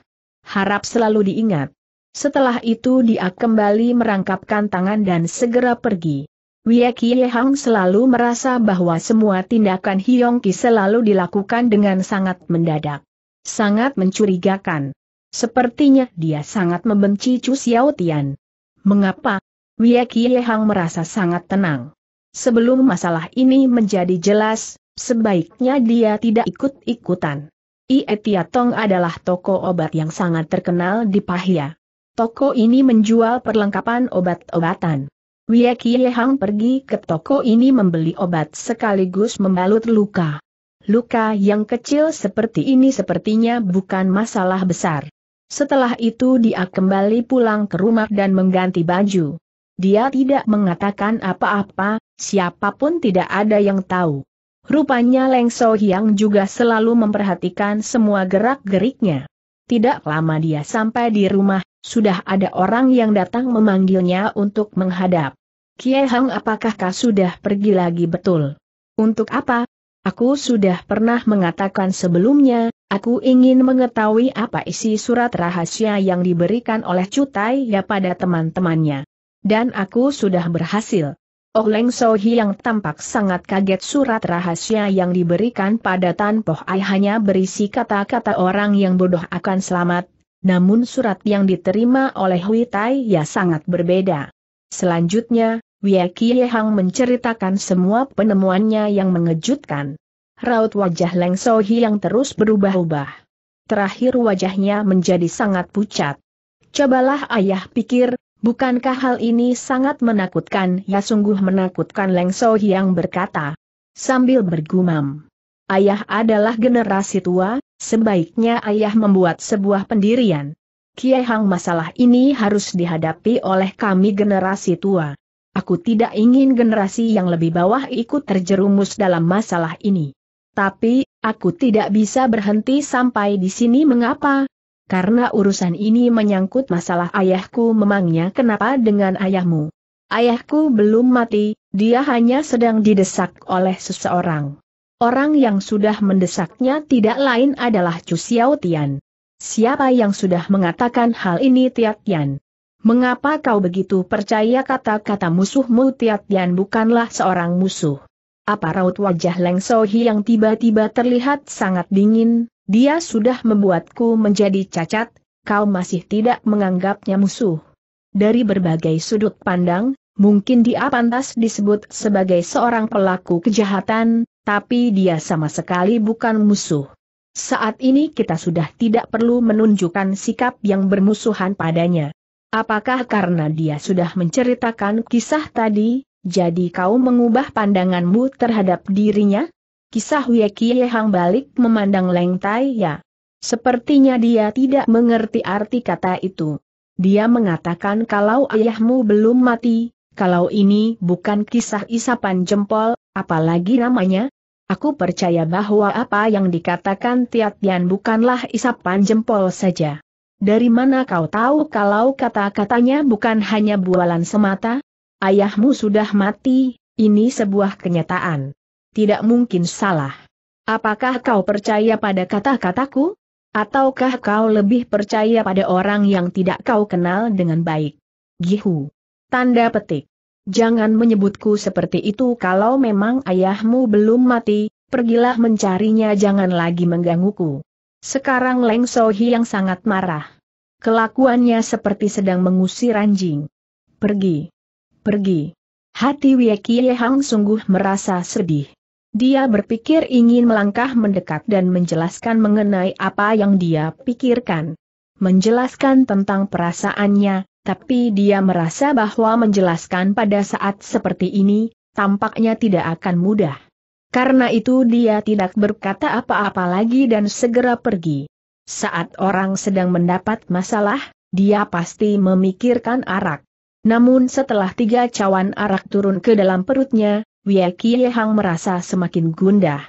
Harap selalu diingat. Setelah itu dia kembali merangkapkan tangan dan segera pergi. Wei Kie selalu merasa bahwa semua tindakan Hiong Ki selalu dilakukan dengan sangat mendadak. Sangat mencurigakan. Sepertinya dia sangat membenci Chu Xiao Tian. Mengapa? Kie Hang merasa sangat tenang. Sebelum masalah ini menjadi jelas, sebaiknya dia tidak ikut-ikutan. Ie Tong adalah toko obat yang sangat terkenal di Pahia. Toko ini menjual perlengkapan obat-obatan. Kie Hang pergi ke toko ini membeli obat sekaligus membalut luka. Luka yang kecil seperti ini sepertinya bukan masalah besar. Setelah itu dia kembali pulang ke rumah dan mengganti baju. Dia tidak mengatakan apa-apa, siapa pun tidak ada yang tahu. Rupanya Leng So Hyang juga selalu memperhatikan semua gerak-geriknya. Tidak lama dia sampai di rumah, sudah ada orang yang datang memanggilnya untuk menghadap. Kie Hang apakah kau sudah pergi lagi betul? Untuk apa? Aku sudah pernah mengatakan sebelumnya, aku ingin mengetahui apa isi surat rahasia yang diberikan oleh Cutai ya pada teman-temannya. Dan aku sudah berhasil. Oh Leng Sohi yang tampak sangat kaget surat rahasia yang diberikan pada Tan Poh Ai hanya berisi kata-kata orang yang bodoh akan selamat, namun surat yang diterima oleh Hui Tai ya sangat berbeda. Selanjutnya, Wei Kie Hang menceritakan semua penemuannya yang mengejutkan. Raut wajah Leng Sohi yang terus berubah-ubah. Terakhir wajahnya menjadi sangat pucat. Cobalah ayah pikir, Bukankah hal ini sangat menakutkan? Ya sungguh menakutkan Leng So yang berkata. Sambil bergumam. Ayah adalah generasi tua, sebaiknya ayah membuat sebuah pendirian. Kiai Hang masalah ini harus dihadapi oleh kami generasi tua. Aku tidak ingin generasi yang lebih bawah ikut terjerumus dalam masalah ini. Tapi, aku tidak bisa berhenti sampai di sini mengapa? Karena urusan ini menyangkut masalah ayahku memangnya kenapa dengan ayahmu? Ayahku belum mati, dia hanya sedang didesak oleh seseorang. Orang yang sudah mendesaknya tidak lain adalah Chu Xiao Tian. Siapa yang sudah mengatakan hal ini Tiat Tian? Mengapa kau begitu percaya kata-kata musuhmu Tiat Tian bukanlah seorang musuh? Apa raut wajah Leng Sohi yang tiba-tiba terlihat sangat dingin, dia sudah membuatku menjadi cacat, kau masih tidak menganggapnya musuh. Dari berbagai sudut pandang, mungkin dia pantas disebut sebagai seorang pelaku kejahatan, tapi dia sama sekali bukan musuh. Saat ini kita sudah tidak perlu menunjukkan sikap yang bermusuhan padanya. Apakah karena dia sudah menceritakan kisah tadi, jadi kau mengubah pandanganmu terhadap dirinya? Kisah Wiekie Hang balik memandang Leng Tai ya. Sepertinya dia tidak mengerti arti kata itu. Dia mengatakan kalau ayahmu belum mati, kalau ini bukan kisah isapan jempol, apalagi namanya? Aku percaya bahwa apa yang dikatakan Tiatian bukanlah isapan jempol saja. Dari mana kau tahu kalau kata-katanya bukan hanya bualan semata? Ayahmu sudah mati, ini sebuah kenyataan. Tidak mungkin salah. Apakah kau percaya pada kata-kataku? Ataukah kau lebih percaya pada orang yang tidak kau kenal dengan baik? Gihu. Tanda petik. Jangan menyebutku seperti itu kalau memang ayahmu belum mati, pergilah mencarinya jangan lagi menggangguku. Sekarang Leng Sohi yang sangat marah. Kelakuannya seperti sedang mengusir anjing. Pergi. Pergi. Hati Wei Hang sungguh merasa sedih. Dia berpikir ingin melangkah mendekat dan menjelaskan mengenai apa yang dia pikirkan. Menjelaskan tentang perasaannya, tapi dia merasa bahwa menjelaskan pada saat seperti ini, tampaknya tidak akan mudah. Karena itu dia tidak berkata apa-apa lagi dan segera pergi. Saat orang sedang mendapat masalah, dia pasti memikirkan arak. Namun setelah tiga cawan arak turun ke dalam perutnya, Wei Hang merasa semakin gundah.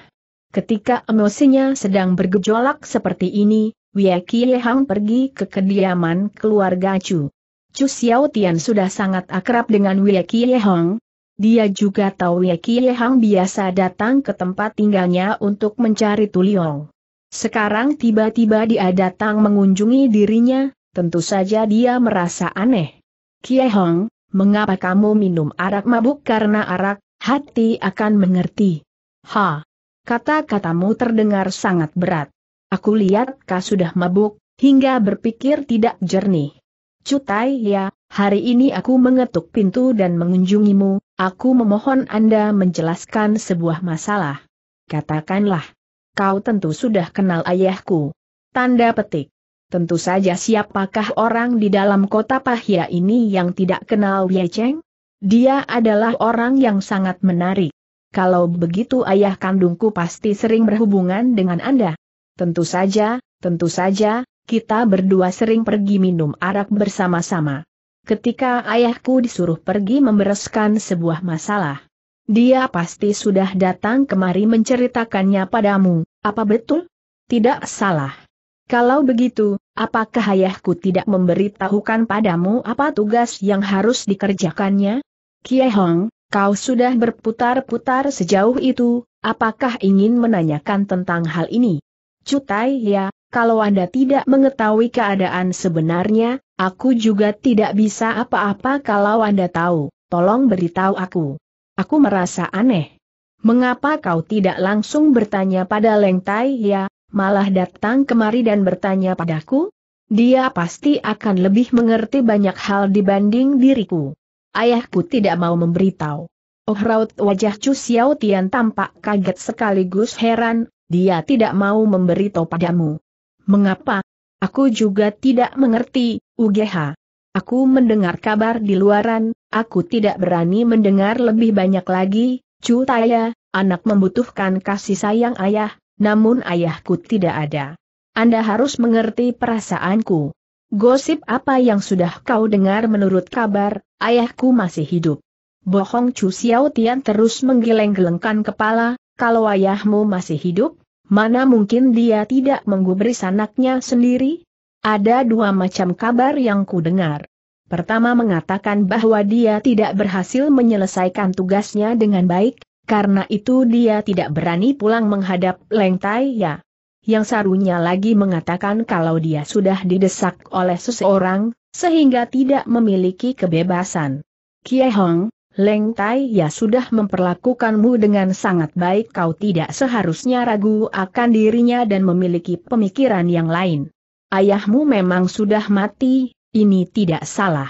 Ketika emosinya sedang bergejolak seperti ini, Wei Hang pergi ke kediaman keluarga Chu. Chu Xiao Tian sudah sangat akrab dengan Wei Hang. Dia juga tahu Wei Hang biasa datang ke tempat tinggalnya untuk mencari Tuliong. Sekarang tiba-tiba dia datang mengunjungi dirinya, tentu saja dia merasa aneh. Kie Hong, mengapa kamu minum arak mabuk karena arak, hati akan mengerti. Ha! Kata-katamu terdengar sangat berat. Aku lihat kau sudah mabuk, hingga berpikir tidak jernih. Cutai ya, hari ini aku mengetuk pintu dan mengunjungimu, aku memohon Anda menjelaskan sebuah masalah. Katakanlah, kau tentu sudah kenal ayahku. Tanda petik. Tentu saja siapakah orang di dalam kota Pahia ini yang tidak kenal Ye Cheng? Dia adalah orang yang sangat menarik. Kalau begitu ayah kandungku pasti sering berhubungan dengan Anda. Tentu saja, tentu saja, kita berdua sering pergi minum arak bersama-sama. Ketika ayahku disuruh pergi membereskan sebuah masalah. Dia pasti sudah datang kemari menceritakannya padamu, apa betul? Tidak salah. Kalau begitu, apakah ayahku tidak memberitahukan padamu apa tugas yang harus dikerjakannya? Kie Hong, kau sudah berputar-putar sejauh itu, apakah ingin menanyakan tentang hal ini? Cutai ya, kalau Anda tidak mengetahui keadaan sebenarnya, aku juga tidak bisa apa-apa kalau Anda tahu, tolong beritahu aku. Aku merasa aneh. Mengapa kau tidak langsung bertanya pada Leng Tai ya, malah datang kemari dan bertanya padaku? Dia pasti akan lebih mengerti banyak hal dibanding diriku. Ayahku tidak mau memberitahu. Oh raut wajah Chu Xiao Tian tampak kaget sekaligus heran, dia tidak mau memberitahu padamu. Mengapa? Aku juga tidak mengerti, UGH. Aku mendengar kabar di luaran, aku tidak berani mendengar lebih banyak lagi, Chu Taya, anak membutuhkan kasih sayang ayah, namun ayahku tidak ada. Anda harus mengerti perasaanku. Gosip apa yang sudah kau dengar menurut kabar, ayahku masih hidup. Bohong Chu Xiao Tian terus menggeleng-gelengkan kepala, kalau ayahmu masih hidup, mana mungkin dia tidak menggubris anaknya sendiri? Ada dua macam kabar yang ku dengar. Pertama mengatakan bahwa dia tidak berhasil menyelesaikan tugasnya dengan baik, karena itu dia tidak berani pulang menghadap Leng Tai Ya. Yang sarunya lagi mengatakan kalau dia sudah didesak oleh seseorang, sehingga tidak memiliki kebebasan. Kie Hong, Leng Tai ya sudah memperlakukanmu dengan sangat baik kau tidak seharusnya ragu akan dirinya dan memiliki pemikiran yang lain. Ayahmu memang sudah mati, ini tidak salah.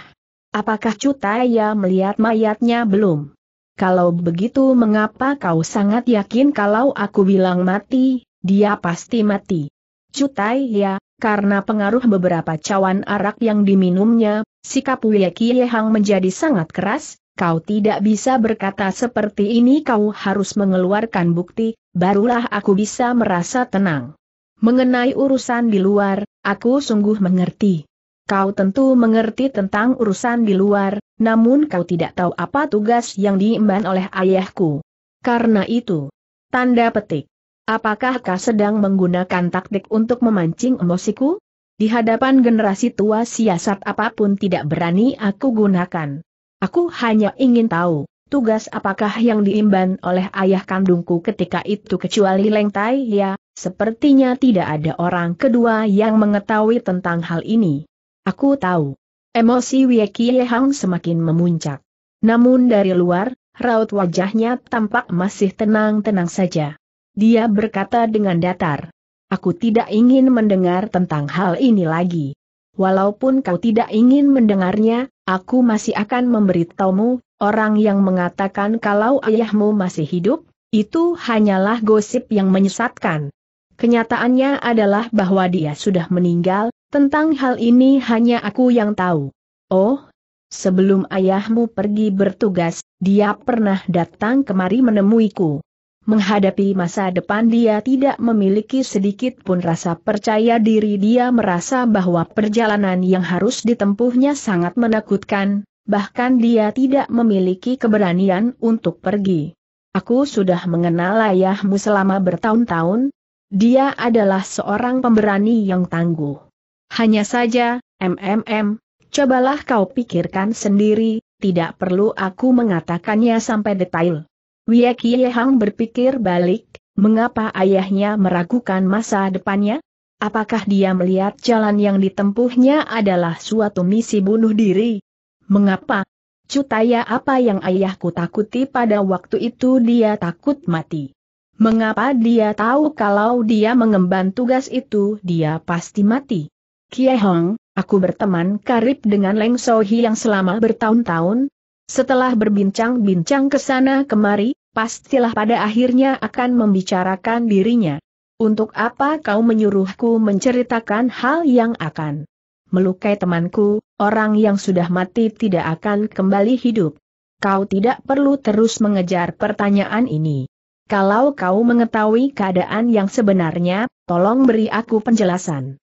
Apakah Cutaya melihat mayatnya belum? Kalau begitu mengapa kau sangat yakin kalau aku bilang mati, dia pasti mati. Cutai ya, karena pengaruh beberapa cawan arak yang diminumnya, sikap Wei Hang menjadi sangat keras, kau tidak bisa berkata seperti ini kau harus mengeluarkan bukti, barulah aku bisa merasa tenang. Mengenai urusan di luar, aku sungguh mengerti. Kau tentu mengerti tentang urusan di luar, namun kau tidak tahu apa tugas yang diemban oleh ayahku. Karena itu, tanda petik. Apakah kau sedang menggunakan taktik untuk memancing emosiku? Di hadapan generasi tua siasat apa pun tidak berani aku gunakan. Aku hanya ingin tahu, tugas apakah yang diimban oleh ayah kandungku ketika itu kecuali Leng Tai ya, sepertinya tidak ada orang kedua yang mengetahui tentang hal ini. Aku tahu. Emosi Wei Hang semakin memuncak. Namun dari luar, raut wajahnya tampak masih tenang-tenang saja. Dia berkata dengan datar. Aku tidak ingin mendengar tentang hal ini lagi. Walaupun kau tidak ingin mendengarnya, aku masih akan memberitahumu, orang yang mengatakan kalau ayahmu masih hidup, itu hanyalah gosip yang menyesatkan. Kenyataannya adalah bahwa dia sudah meninggal, tentang hal ini hanya aku yang tahu. Oh, sebelum ayahmu pergi bertugas, dia pernah datang kemari menemuiku menghadapi masa depan dia tidak memiliki sedikit pun rasa percaya diri dia merasa bahwa perjalanan yang harus ditempuhnya sangat menakutkan, bahkan dia tidak memiliki keberanian untuk pergi. Aku sudah mengenal ayahmu selama bertahun-tahun, dia adalah seorang pemberani yang tangguh. Hanya saja, MMM, cobalah kau pikirkan sendiri, tidak perlu aku mengatakannya sampai detail. Wia Hang berpikir balik, mengapa ayahnya meragukan masa depannya? Apakah dia melihat jalan yang ditempuhnya adalah suatu misi bunuh diri? Mengapa? Cutaya apa yang ayahku takuti pada waktu itu dia takut mati. Mengapa dia tahu kalau dia mengemban tugas itu dia pasti mati? Kie Hong, aku berteman karib dengan Leng Sohi yang selama bertahun-tahun, setelah berbincang-bincang ke sana kemari, pastilah pada akhirnya akan membicarakan dirinya. Untuk apa kau menyuruhku menceritakan hal yang akan melukai temanku, orang yang sudah mati tidak akan kembali hidup. Kau tidak perlu terus mengejar pertanyaan ini. Kalau kau mengetahui keadaan yang sebenarnya, tolong beri aku penjelasan.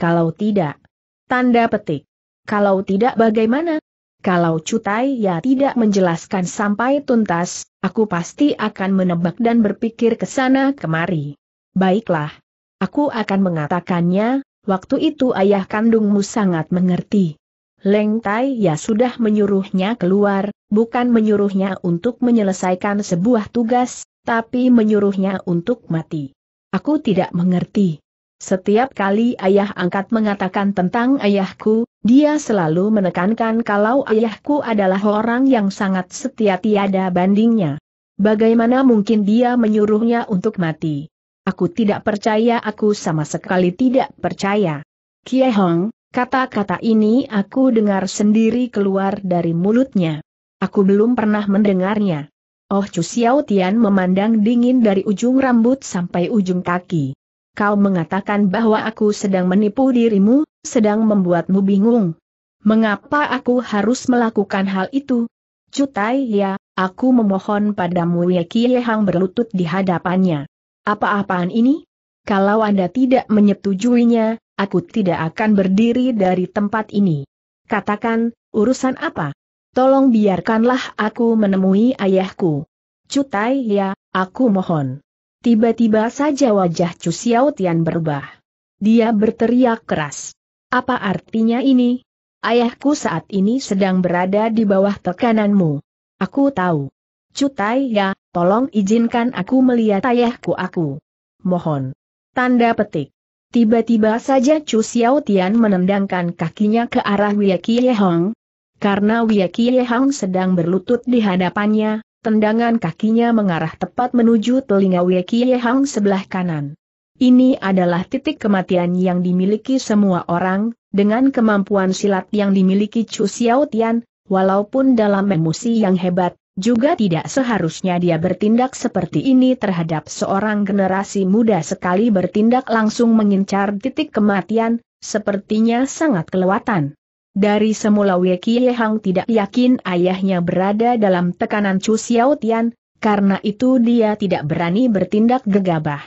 Kalau tidak, tanda petik. Kalau tidak bagaimana? Kalau Cutai ya tidak menjelaskan sampai tuntas, aku pasti akan menebak dan berpikir ke sana kemari. Baiklah. Aku akan mengatakannya, waktu itu ayah kandungmu sangat mengerti. Leng Tai ya sudah menyuruhnya keluar, bukan menyuruhnya untuk menyelesaikan sebuah tugas, tapi menyuruhnya untuk mati. Aku tidak mengerti. Setiap kali ayah angkat mengatakan tentang ayahku, dia selalu menekankan kalau ayahku adalah orang yang sangat setia tiada bandingnya. Bagaimana mungkin dia menyuruhnya untuk mati? Aku tidak percaya aku sama sekali tidak percaya. Kie Hong, kata-kata ini aku dengar sendiri keluar dari mulutnya. Aku belum pernah mendengarnya. Oh Chu Xiao Tian memandang dingin dari ujung rambut sampai ujung kaki. Kau mengatakan bahwa aku sedang menipu dirimu, sedang membuatmu bingung. Mengapa aku harus melakukan hal itu? Cutai ya, aku memohon padamu ya Hang berlutut di hadapannya. Apa-apaan ini? Kalau Anda tidak menyetujuinya, aku tidak akan berdiri dari tempat ini. Katakan, urusan apa? Tolong biarkanlah aku menemui ayahku. Cutai ya, aku mohon. Tiba-tiba saja wajah Chu Xiao Tian berubah. Dia berteriak keras. Apa artinya ini? Ayahku saat ini sedang berada di bawah tekananmu. Aku tahu. Cutai ya, tolong izinkan aku melihat ayahku aku. Mohon. Tanda petik. Tiba-tiba saja Chu Xiao Tian menendangkan kakinya ke arah Wia Kie Hong. Karena Wia Kie Hong sedang berlutut di hadapannya, tendangan kakinya mengarah tepat menuju telinga Wei Hang sebelah kanan. Ini adalah titik kematian yang dimiliki semua orang, dengan kemampuan silat yang dimiliki Chu Xiao Tian, walaupun dalam emosi yang hebat, juga tidak seharusnya dia bertindak seperti ini terhadap seorang generasi muda sekali bertindak langsung mengincar titik kematian, sepertinya sangat kelewatan. Dari semula Wei Kie Hang tidak yakin ayahnya berada dalam tekanan Chu Xiao Tian, karena itu dia tidak berani bertindak gegabah.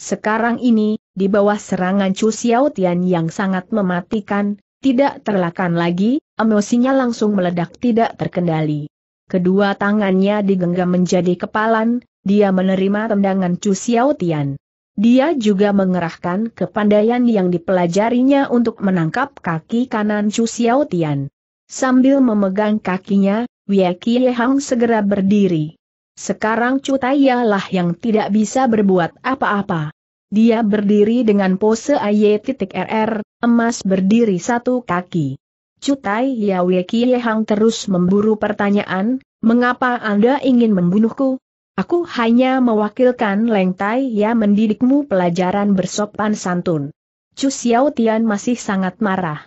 Sekarang ini, di bawah serangan Chu Xiao Tian yang sangat mematikan, tidak terlakan lagi, emosinya langsung meledak tidak terkendali. Kedua tangannya digenggam menjadi kepalan, dia menerima tendangan Chu Xiao Tian. Dia juga mengerahkan kepandaian yang dipelajarinya untuk menangkap kaki kanan Chu Xiao Tian. Sambil memegang kakinya, Wei Hang segera berdiri. Sekarang Chu lah yang tidak bisa berbuat apa-apa. Dia berdiri dengan pose AY.RR, emas berdiri satu kaki. Cutai Yawe Hang terus memburu pertanyaan, mengapa Anda ingin membunuhku? Aku hanya mewakilkan Leng Tai ya mendidikmu pelajaran bersopan santun. Chu Xiao Tian masih sangat marah.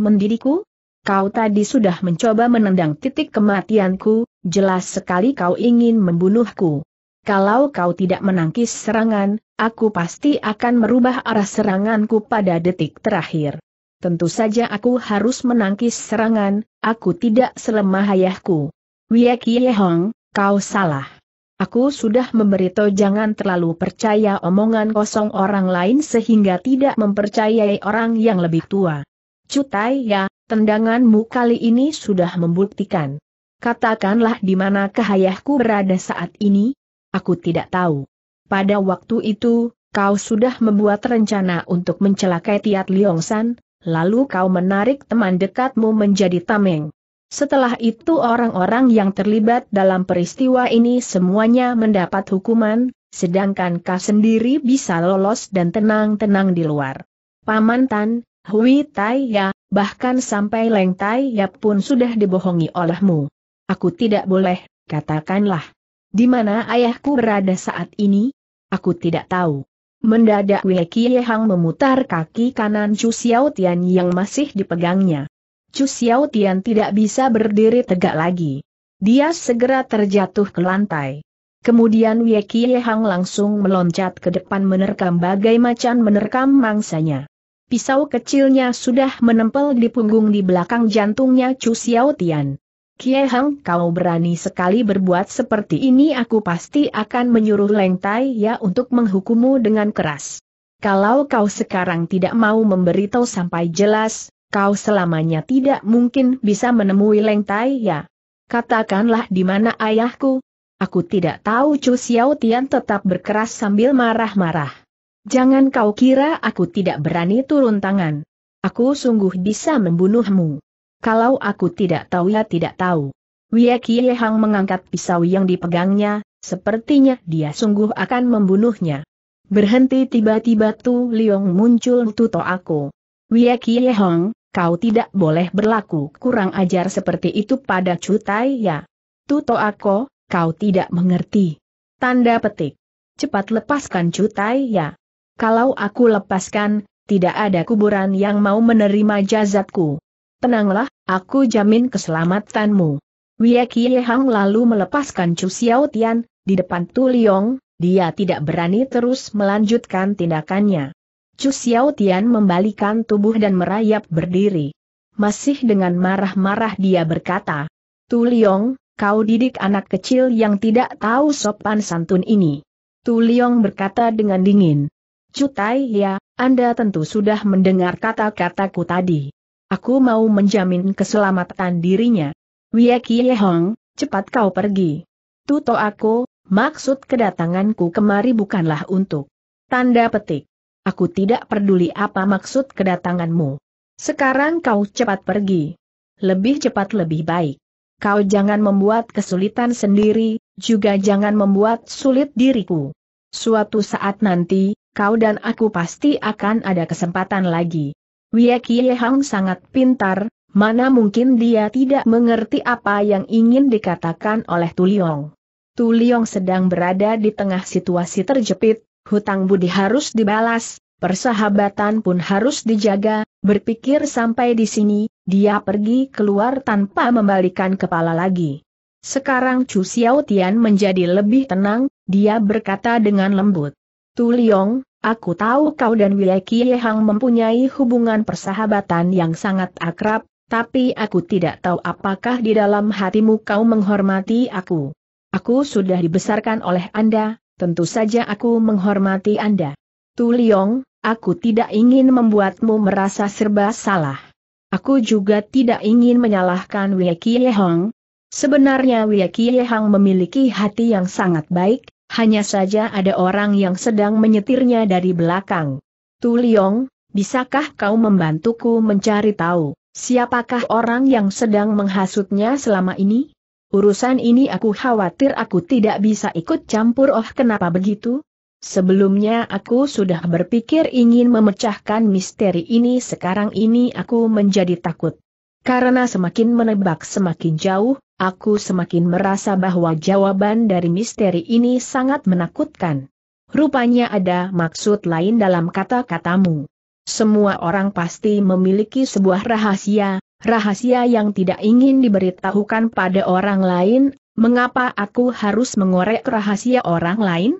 Mendidikku? Kau tadi sudah mencoba menendang titik kematianku, jelas sekali kau ingin membunuhku. Kalau kau tidak menangkis serangan, aku pasti akan merubah arah seranganku pada detik terakhir. Tentu saja aku harus menangkis serangan, aku tidak selemah ayahku. Wia Hong, kau salah. Aku sudah memberitahu jangan terlalu percaya omongan kosong orang lain sehingga tidak mempercayai orang yang lebih tua. Cutai ya, tendanganmu kali ini sudah membuktikan. Katakanlah di mana ayahku berada saat ini, aku tidak tahu. Pada waktu itu, kau sudah membuat rencana untuk mencelakai Tiat Liongsan, lalu kau menarik teman dekatmu menjadi tameng. Setelah itu orang-orang yang terlibat dalam peristiwa ini semuanya mendapat hukuman, sedangkan kau sendiri bisa lolos dan tenang-tenang di luar. Paman Tan, Hui Tai Ya, bahkan sampai Leng Tai Ya pun sudah dibohongi olehmu. Aku tidak boleh, katakanlah. Di mana ayahku berada saat ini? Aku tidak tahu. Mendadak Wei Hang memutar kaki kanan Chu Xiao Tian yang masih dipegangnya. Chu Xiao Tian tidak bisa berdiri tegak lagi. Dia segera terjatuh ke lantai. Kemudian Wei Kie Hang langsung meloncat ke depan menerkam bagai macan menerkam mangsanya. Pisau kecilnya sudah menempel di punggung di belakang jantungnya Chu Xiao Tian. Kie Hang kau berani sekali berbuat seperti ini aku pasti akan menyuruh Leng Tai ya untuk menghukummu dengan keras. Kalau kau sekarang tidak mau memberitahu sampai jelas, kau selamanya tidak mungkin bisa menemui Leng Tai ya. Katakanlah di mana ayahku? Aku tidak tahu Chu Xiao Tian tetap berkeras sambil marah-marah. Jangan kau kira aku tidak berani turun tangan. Aku sungguh bisa membunuhmu. Kalau aku tidak tahu ya tidak tahu. Wia Kie Hang mengangkat pisau yang dipegangnya, sepertinya dia sungguh akan membunuhnya. Berhenti tiba-tiba Tu Liong muncul tuto aku. Wia Kie kau tidak boleh berlaku kurang ajar seperti itu pada Cutai ya. Tuto aku, kau tidak mengerti. Tanda petik. Cepat lepaskan Cutai ya. Kalau aku lepaskan, tidak ada kuburan yang mau menerima jazatku. Tenanglah, aku jamin keselamatanmu. Kie Hang lalu melepaskan Chu Xiao Tian, di depan Tu Liong, dia tidak berani terus melanjutkan tindakannya. Chu Xiao Tian membalikan tubuh dan merayap berdiri. Masih dengan marah-marah dia berkata, Tu Liong, kau didik anak kecil yang tidak tahu sopan santun ini. Tu Liong berkata dengan dingin. Cutai ya, Anda tentu sudah mendengar kata-kataku tadi. Aku mau menjamin keselamatan dirinya. Wei Kie Hong, cepat kau pergi. Tuto aku, maksud kedatanganku kemari bukanlah untuk. Tanda petik. Aku tidak peduli apa maksud kedatanganmu. Sekarang kau cepat pergi. Lebih cepat lebih baik. Kau jangan membuat kesulitan sendiri, juga jangan membuat sulit diriku. Suatu saat nanti, kau dan aku pasti akan ada kesempatan lagi. Wei Hang sangat pintar, mana mungkin dia tidak mengerti apa yang ingin dikatakan oleh Tuliong. Tuliong sedang berada di tengah situasi terjepit, hutang budi harus dibalas, persahabatan pun harus dijaga, berpikir sampai di sini, dia pergi keluar tanpa membalikan kepala lagi. Sekarang Chu Xiao Tian menjadi lebih tenang, dia berkata dengan lembut. Tuliong, Aku tahu kau dan Wei Kie Hang mempunyai hubungan persahabatan yang sangat akrab, tapi aku tidak tahu apakah di dalam hatimu kau menghormati aku. Aku sudah dibesarkan oleh Anda, tentu saja aku menghormati Anda. Tu Liong, Aku tidak ingin membuatmu merasa serba salah. Aku juga tidak ingin menyalahkan Wei Hong. Sebenarnya Wei Hong memiliki hati yang sangat baik, hanya saja ada orang yang sedang menyetirnya dari belakang. Tu Liong, bisakah kau membantuku mencari tahu, siapakah orang yang sedang menghasutnya selama ini? Urusan ini aku khawatir aku tidak bisa ikut campur oh kenapa begitu? Sebelumnya aku sudah berpikir ingin memecahkan misteri ini sekarang ini aku menjadi takut. Karena semakin menebak semakin jauh, aku semakin merasa bahwa jawaban dari misteri ini sangat menakutkan. Rupanya ada maksud lain dalam kata-katamu. Semua orang pasti memiliki sebuah rahasia, rahasia yang tidak ingin diberitahukan pada orang lain, mengapa aku harus mengorek rahasia orang lain?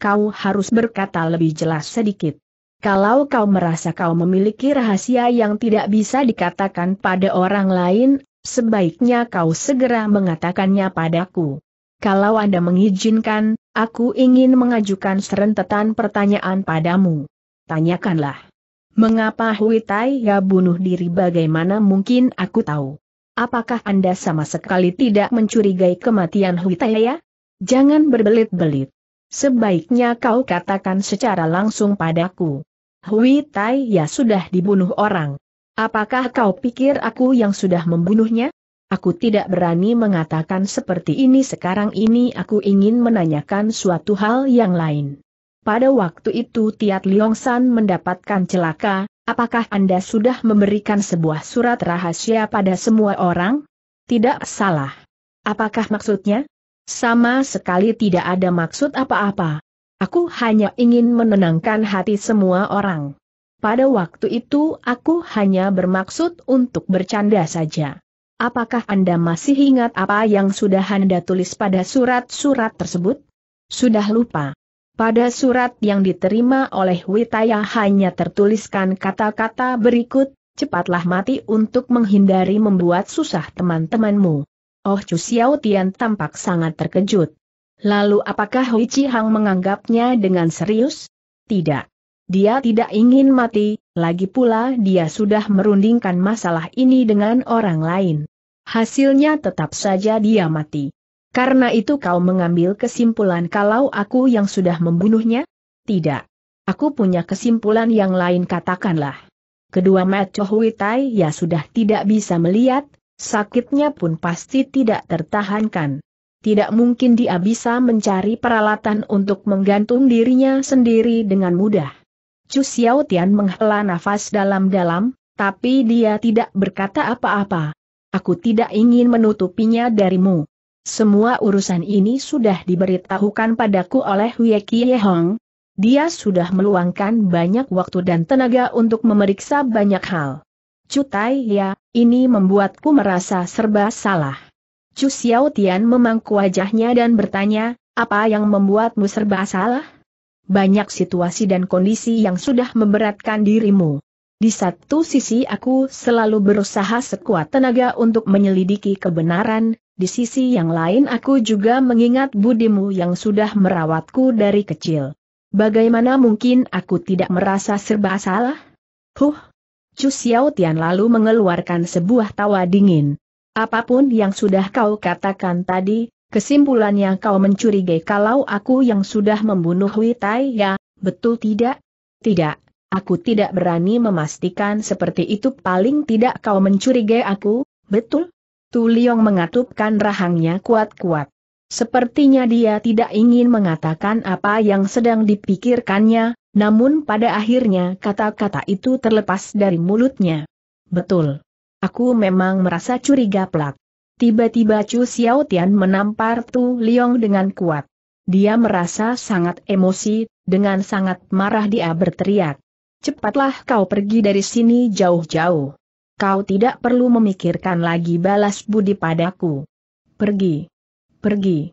kau harus berkata lebih jelas sedikit. Kalau kau merasa kau memiliki rahasia yang tidak bisa dikatakan pada orang lain, sebaiknya kau segera mengatakannya padaku. Kalau Anda mengizinkan, aku ingin mengajukan serentetan pertanyaan padamu. Tanyakanlah. Mengapa Hui Tai ya bunuh diri bagaimana mungkin aku tahu? Apakah Anda sama sekali tidak mencurigai kematian Hui Tai ya? Jangan berbelit-belit. Sebaiknya kau katakan secara langsung padaku. Hui Tai ya sudah dibunuh orang. Apakah kau pikir aku yang sudah membunuhnya? Aku tidak berani mengatakan seperti ini sekarang ini aku ingin menanyakan suatu hal yang lain. Pada waktu itu Tiat Liong San mendapatkan celaka, apakah Anda sudah memberikan sebuah surat rahasia pada semua orang? Tidak salah. Apakah maksudnya? Sama sekali tidak ada maksud apa-apa. Aku hanya ingin menenangkan hati semua orang. Pada waktu itu aku hanya bermaksud untuk bercanda saja. Apakah Anda masih ingat apa yang sudah Anda tulis pada surat-surat tersebut? Sudah lupa. Pada surat yang diterima oleh Witaya hanya tertuliskan kata-kata berikut, cepatlah mati untuk menghindari membuat susah teman-temanmu. Oh Chu Xiao Tian tampak sangat terkejut. Lalu apakah Hui Chi Hang menganggapnya dengan serius? Tidak. Dia tidak ingin mati, lagi pula dia sudah merundingkan masalah ini dengan orang lain. Hasilnya tetap saja dia mati. Karena itu kau mengambil kesimpulan kalau aku yang sudah membunuhnya? Tidak. Aku punya kesimpulan yang lain katakanlah. Kedua Macho Hui Tai ya sudah tidak bisa melihat, Sakitnya pun pasti tidak tertahankan. Tidak mungkin dia bisa mencari peralatan untuk menggantung dirinya sendiri dengan mudah. Chu Xiao Tian menghela nafas dalam-dalam, tapi dia tidak berkata apa-apa. Aku tidak ingin menutupinya darimu. Semua urusan ini sudah diberitahukan padaku oleh Wei Kie Hong. Dia sudah meluangkan banyak waktu dan tenaga untuk memeriksa banyak hal. Cutai ya, ini membuatku merasa serba salah. Chu Xiao Tian memangku wajahnya dan bertanya, apa yang membuatmu serba salah? Banyak situasi dan kondisi yang sudah memberatkan dirimu. Di satu sisi aku selalu berusaha sekuat tenaga untuk menyelidiki kebenaran, di sisi yang lain aku juga mengingat budimu yang sudah merawatku dari kecil. Bagaimana mungkin aku tidak merasa serba salah? Huh, Chu Xiao Tian lalu mengeluarkan sebuah tawa dingin. Apa pun yang sudah kau katakan tadi, kesimpulannya kau mencurigai kalau aku yang sudah membunuh Hui ya, betul tidak? Tidak, aku tidak berani memastikan seperti itu paling tidak kau mencurigai aku, betul? Tu Liong mengatupkan rahangnya kuat-kuat. Sepertinya dia tidak ingin mengatakan apa yang sedang dipikirkannya, namun pada akhirnya kata-kata itu terlepas dari mulutnya. Betul. Aku memang merasa curiga plak. Tiba-tiba Chu Xiao Tian menampar Tu Liong dengan kuat. Dia merasa sangat emosi, dengan sangat marah dia berteriak. Cepatlah kau pergi dari sini jauh-jauh. Kau tidak perlu memikirkan lagi balas budi padaku. Pergi. Pergi.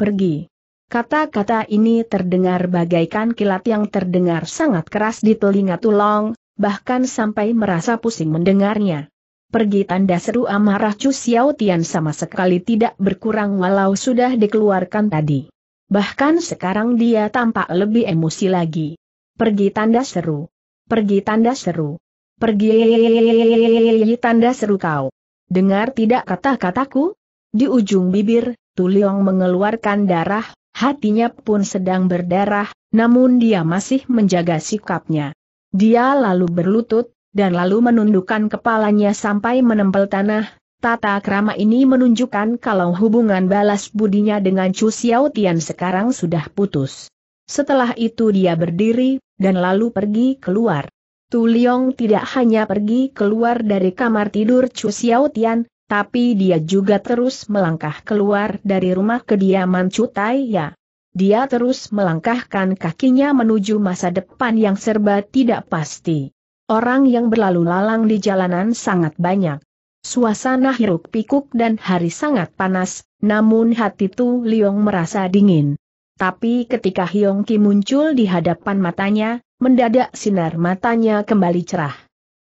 Pergi. Kata-kata ini terdengar bagaikan kilat yang terdengar sangat keras di telinga Tulong, bahkan sampai merasa pusing mendengarnya. Pergi tanda seru amarah Chu Xiao Tian sama sekali tidak berkurang walau sudah dikeluarkan tadi. Bahkan sekarang dia tampak lebih emosi lagi. Pergi tanda seru. Pergi tanda seru. Pergi tanda seru kau. Dengar tidak kata-kataku? Di ujung bibir, Tuliong mengeluarkan darah, hatinya pun sedang berdarah, namun dia masih menjaga sikapnya. Dia lalu berlutut, dan lalu menundukkan kepalanya sampai menempel tanah. Tata krama ini menunjukkan kalau hubungan balas budinya dengan Chu Xiao Tian sekarang sudah putus. Setelah itu dia berdiri, dan lalu pergi keluar. Tu Liong tidak hanya pergi keluar dari kamar tidur Chu Xiao Tian, tapi dia juga terus melangkah keluar dari rumah kediaman Chu Tai Ya. Dia terus melangkahkan kakinya menuju masa depan yang serba tidak pasti. Orang yang berlalu lalang di jalanan sangat banyak. Suasana hiruk pikuk dan hari sangat panas, namun hati Tu Liong merasa dingin. Tapi ketika Hyong Ki muncul di hadapan matanya, mendadak sinar matanya kembali cerah.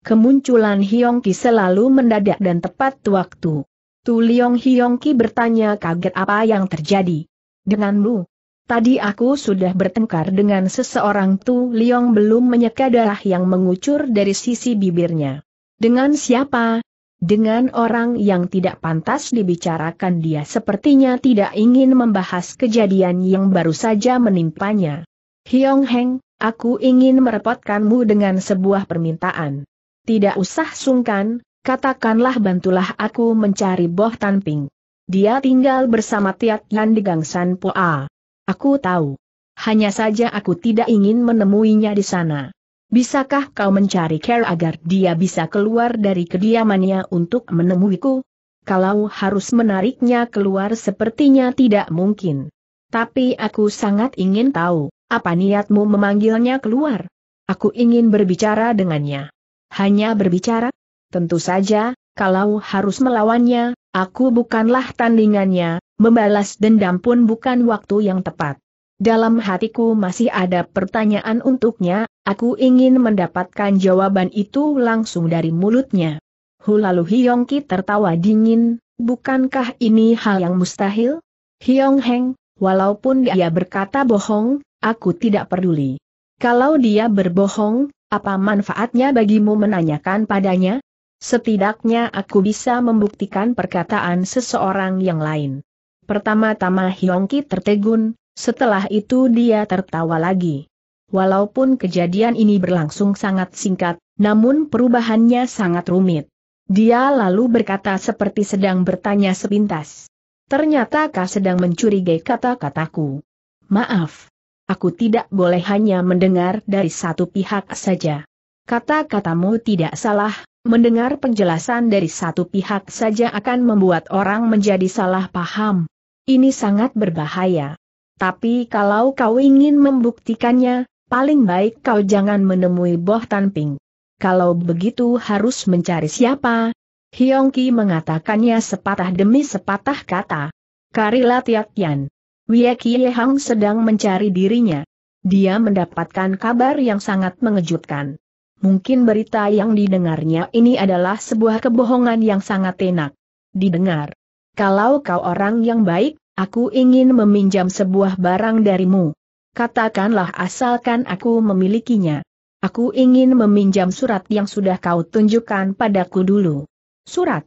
Kemunculan Hyong Ki selalu mendadak dan tepat waktu. Tu Liong Hyong Ki bertanya kaget apa yang terjadi. Denganmu. Tadi aku sudah bertengkar dengan seseorang Tu Liong belum menyeka darah yang mengucur dari sisi bibirnya. Dengan siapa? Dengan orang yang tidak pantas dibicarakan dia sepertinya tidak ingin membahas kejadian yang baru saja menimpanya. Hyong Heng, Aku ingin merepotkanmu dengan sebuah permintaan. Tidak usah sungkan, katakanlah bantulah aku mencari Boh Tanping. Dia tinggal bersama Tiat Yan di Gang San Poa. Aku tahu. Hanya saja aku tidak ingin menemuinya di sana. Bisakah kau mencari care agar dia bisa keluar dari kediamannya untuk menemuiku? Kalau harus menariknya keluar sepertinya tidak mungkin. Tapi aku sangat ingin tahu. Apa niatmu memanggilnya keluar? Aku ingin berbicara dengannya. Hanya berbicara? Tentu saja, kalau harus melawannya, aku bukanlah tandingannya, membalas dendam pun bukan waktu yang tepat. Dalam hatiku masih ada pertanyaan untuknya, aku ingin mendapatkan jawaban itu langsung dari mulutnya. Hu lalu Hiongki tertawa dingin, bukankah ini hal yang mustahil? Hiong Heng, walaupun dia berkata bohong, Aku tidak peduli. Kalau dia berbohong, apa manfaatnya bagimu menanyakan padanya? Setidaknya aku bisa membuktikan perkataan seseorang yang lain. Pertama-tama Hyongki tertegun, setelah itu dia tertawa lagi. Walaupun kejadian ini berlangsung sangat singkat, namun perubahannya sangat rumit. Dia lalu berkata seperti sedang bertanya sepintas. Ternyata kau sedang mencurigai kata-kataku. Maaf. Aku tidak boleh hanya mendengar dari satu pihak saja. Kata-katamu tidak salah, mendengar penjelasan dari satu pihak saja akan membuat orang menjadi salah paham. Ini sangat berbahaya. Tapi kalau kau ingin membuktikannya, paling baik kau jangan menemui Boh Tanping. Kalau begitu harus mencari siapa? Hyongki mengatakannya sepatah demi sepatah kata. Karila Tiatian. Wei Kie Hang sedang mencari dirinya. Dia mendapatkan kabar yang sangat mengejutkan. Mungkin berita yang didengarnya ini adalah sebuah kebohongan yang sangat enak. Didengar. Kalau kau orang yang baik, aku ingin meminjam sebuah barang darimu. Katakanlah asalkan aku memilikinya. Aku ingin meminjam surat yang sudah kau tunjukkan padaku dulu. Surat?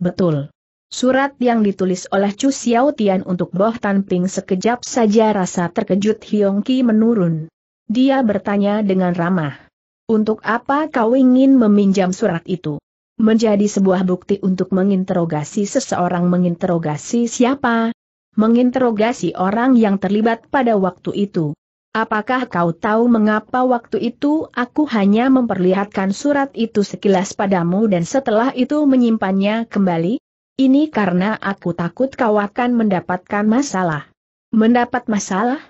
Betul. Surat yang ditulis oleh Chu Xiao Tian untuk Boh Tanping sekejap saja rasa terkejut Hiong Ki menurun. Dia bertanya dengan ramah. Untuk apa kau ingin meminjam surat itu? Menjadi sebuah bukti untuk menginterogasi seseorang menginterogasi siapa? Menginterogasi orang yang terlibat pada waktu itu. Apakah kau tahu mengapa waktu itu aku hanya memperlihatkan surat itu sekilas padamu dan setelah itu menyimpannya kembali? Ini karena aku takut kau akan mendapatkan masalah. Mendapat masalah?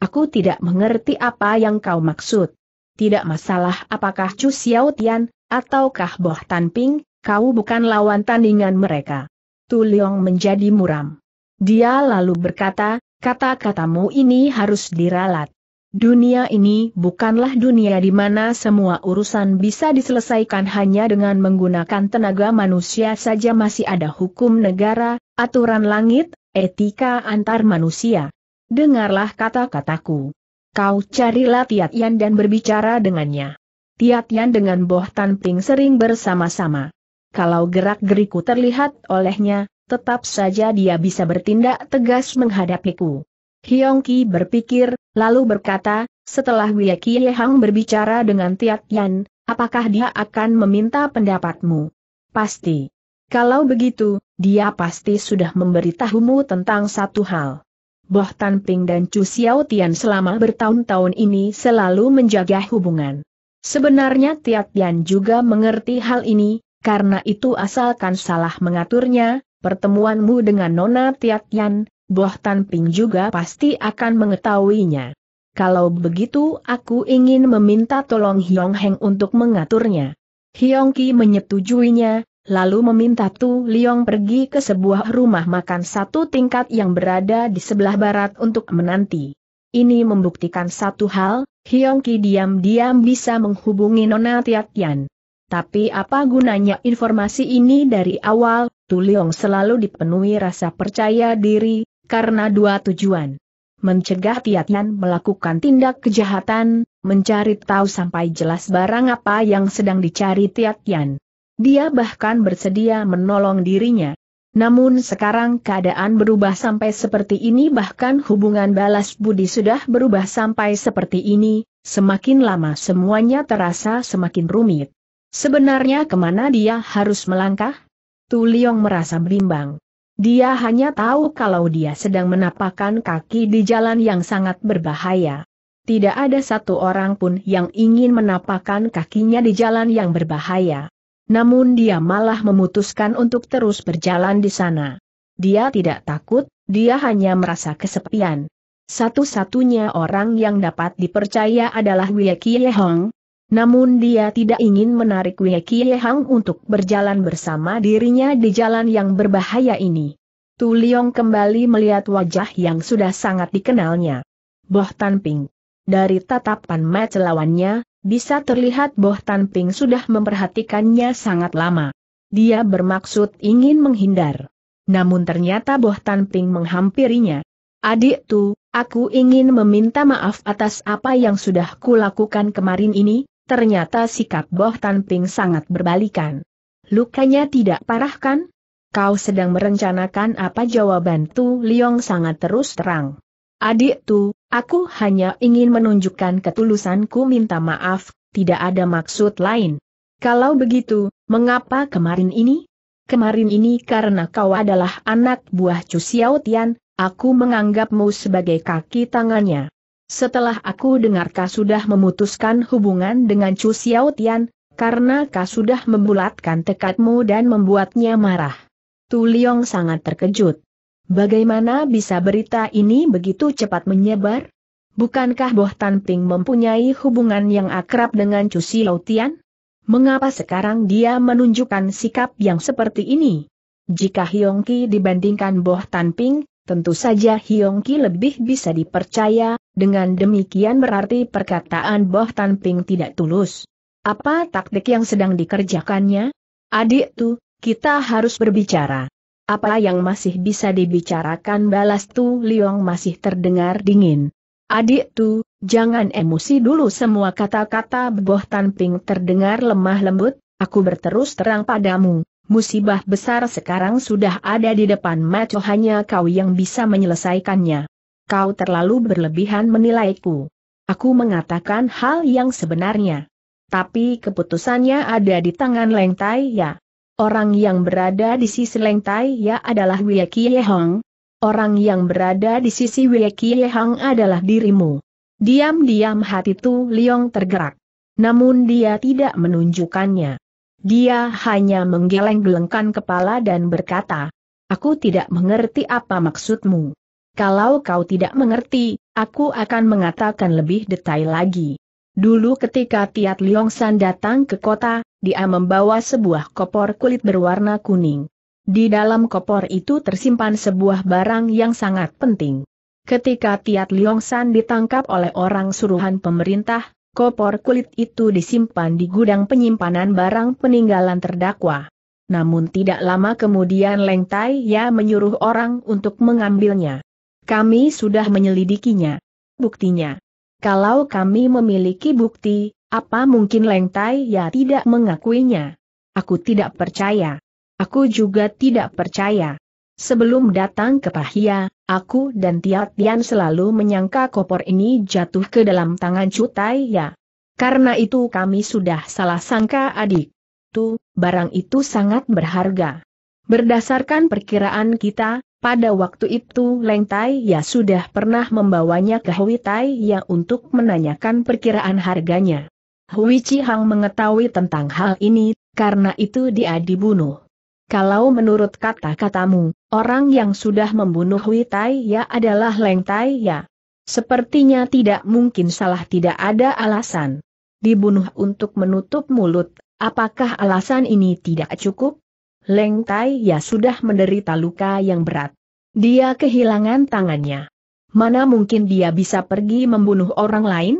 Aku tidak mengerti apa yang kau maksud. Tidak masalah apakah Chu Xiao Tian, ataukah Boh Tanping, kau bukan lawan tandingan mereka. Tu Leong menjadi muram. Dia lalu berkata, kata-katamu ini harus diralat. Dunia ini bukanlah dunia di mana semua urusan bisa diselesaikan hanya dengan menggunakan tenaga manusia saja masih ada hukum negara, aturan langit, etika antar manusia. Dengarlah kata-kataku. Kau carilah Tiat Yan dan berbicara dengannya. Tiatian dengan Boh Tan Ping sering bersama-sama. Kalau gerak-geriku terlihat olehnya, tetap saja dia bisa bertindak tegas menghadapiku. Hiong Ki berpikir, lalu berkata, setelah Wei Hang berbicara dengan Tiatian, apakah dia akan meminta pendapatmu? Pasti. Kalau begitu, dia pasti sudah memberitahumu tentang satu hal. Boh Tan Ping dan Chu Xiao Tian selama bertahun-tahun ini selalu menjaga hubungan. Sebenarnya Tiat Tian juga mengerti hal ini, karena itu asalkan salah mengaturnya, pertemuanmu dengan Nona Tiat Tian, Boh Tan Ping juga pasti akan mengetahuinya. Kalau begitu aku ingin meminta tolong Hiong Heng untuk mengaturnya. Hiong Ki menyetujuinya, lalu meminta Tu Liong pergi ke sebuah rumah makan satu tingkat yang berada di sebelah barat untuk menanti. Ini membuktikan satu hal, Hiong Ki diam-diam bisa menghubungi Nona Tiatian. Tapi apa gunanya informasi ini dari awal, Tu Liong selalu dipenuhi rasa percaya diri, karena dua tujuan. Mencegah Tiatian melakukan tindak kejahatan, mencari tahu sampai jelas barang apa yang sedang dicari Tiatian. Dia bahkan bersedia menolong dirinya. Namun sekarang keadaan berubah sampai seperti ini bahkan hubungan balas budi sudah berubah sampai seperti ini, semakin lama semuanya terasa semakin rumit. Sebenarnya ke mana dia harus melangkah? Tu Liong merasa bimbang. Dia hanya tahu kalau dia sedang menapakkan kaki di jalan yang sangat berbahaya. Tidak ada satu orang pun yang ingin menapakkan kakinya di jalan yang berbahaya. Namun dia malah memutuskan untuk terus berjalan di sana. Dia tidak takut, dia hanya merasa kesepian. Satu-satunya orang yang dapat dipercaya adalah Wei Kie Hong, namun dia tidak ingin menarik Wei Kie Hong untuk berjalan bersama dirinya di jalan yang berbahaya ini. Tu Liong kembali melihat wajah yang sudah sangat dikenalnya. Boh Tan Ping. Dari tatapan mata lawannya, bisa terlihat Boh Tan Ping sudah memperhatikannya sangat lama. Dia bermaksud ingin menghindar. Namun ternyata Boh Tan Ping menghampirinya. Adik tu, aku ingin meminta maaf atas apa yang sudah kulakukan kemarin ini, ternyata sikap Boh Tan Ping sangat berbalikan. Lukanya tidak parah kan? Kau sedang merencanakan apa jawaban Tu Liong sangat terus terang. Adik tu, aku hanya ingin menunjukkan ketulusanku minta maaf, tidak ada maksud lain. Kalau begitu, mengapa kemarin ini? Kemarin ini karena kau adalah anak buah Xiao Tian, aku menganggapmu sebagai kaki tangannya. Setelah aku dengar kau sudah memutuskan hubungan dengan Chu Xiao Tian, karena kau sudah membulatkan tekadmu dan membuatnya marah. Tu Liong sangat terkejut. Bagaimana bisa berita ini begitu cepat menyebar? Bukankah Boh Tan Ping mempunyai hubungan yang akrab dengan Chu Xiao Tian? Mengapa sekarang dia menunjukkan sikap yang seperti ini? Jika Hiong Ki dibandingkan Boh Tan Ping, tentu saja Hiong Ki lebih bisa dipercaya, dengan demikian berarti perkataan Boh Tan Ping tidak tulus. Apa taktik yang sedang dikerjakannya? Adik tu, kita harus berbicara. Apa yang masih bisa dibicarakan balas Tu Liong masih terdengar dingin. Adik Tu, jangan emosi dulu semua kata-kata Boh Tan Ping terdengar lemah lembut, aku berterus terang padamu, musibah besar sekarang sudah ada di depan mata hanya kau yang bisa menyelesaikannya. Kau terlalu berlebihan menilaiku. Aku mengatakan hal yang sebenarnya. Tapi keputusannya ada di tangan Leng Tai ya. Orang yang berada di sisi Leng Tai ya adalah Wei Kie Hong. Orang yang berada di sisi Wei Kie Hong adalah dirimu. Diam-diam hati Tu Liong tergerak. Namun dia tidak menunjukkannya. Dia hanya menggeleng-gelengkan kepala dan berkata, Aku tidak mengerti apa maksudmu. Kalau kau tidak mengerti, aku akan mengatakan lebih detail lagi. Dulu ketika Tiat Liong San datang ke kota, dia membawa sebuah kopor kulit berwarna kuning. Di dalam kopor itu tersimpan sebuah barang yang sangat penting. Ketika Tiat Liong San ditangkap oleh orang suruhan pemerintah, kopor kulit itu disimpan di gudang penyimpanan barang peninggalan terdakwa. Namun tidak lama kemudian Leng Tai Ya menyuruh orang untuk mengambilnya. Kami sudah menyelidikinya. Buktinya. Kalau kami memiliki bukti, Apa mungkin Leng Tai ya tidak mengakuinya? Aku tidak percaya. Aku juga tidak percaya. Sebelum datang ke Pahia, aku dan Tiat Tian selalu menyangka kopor ini jatuh ke dalam tangan Cutai ya. Karena itu kami sudah salah sangka adik. Tuh, barang itu sangat berharga. Berdasarkan perkiraan kita, pada waktu itu Leng Tai ya sudah pernah membawanya ke Hui Tai ya untuk menanyakan perkiraan harganya. Hui Chi Hang mengetahui tentang hal ini, karena itu dia dibunuh. Kalau menurut kata-katamu, orang yang sudah membunuh Hui Tai ya adalah Leng Tai ya. Sepertinya tidak mungkin salah tidak ada alasan. Dibunuh untuk menutup mulut, apakah alasan ini tidak cukup? Leng Tai ya sudah menderita luka yang berat. Dia kehilangan tangannya. Mana mungkin dia bisa pergi membunuh orang lain?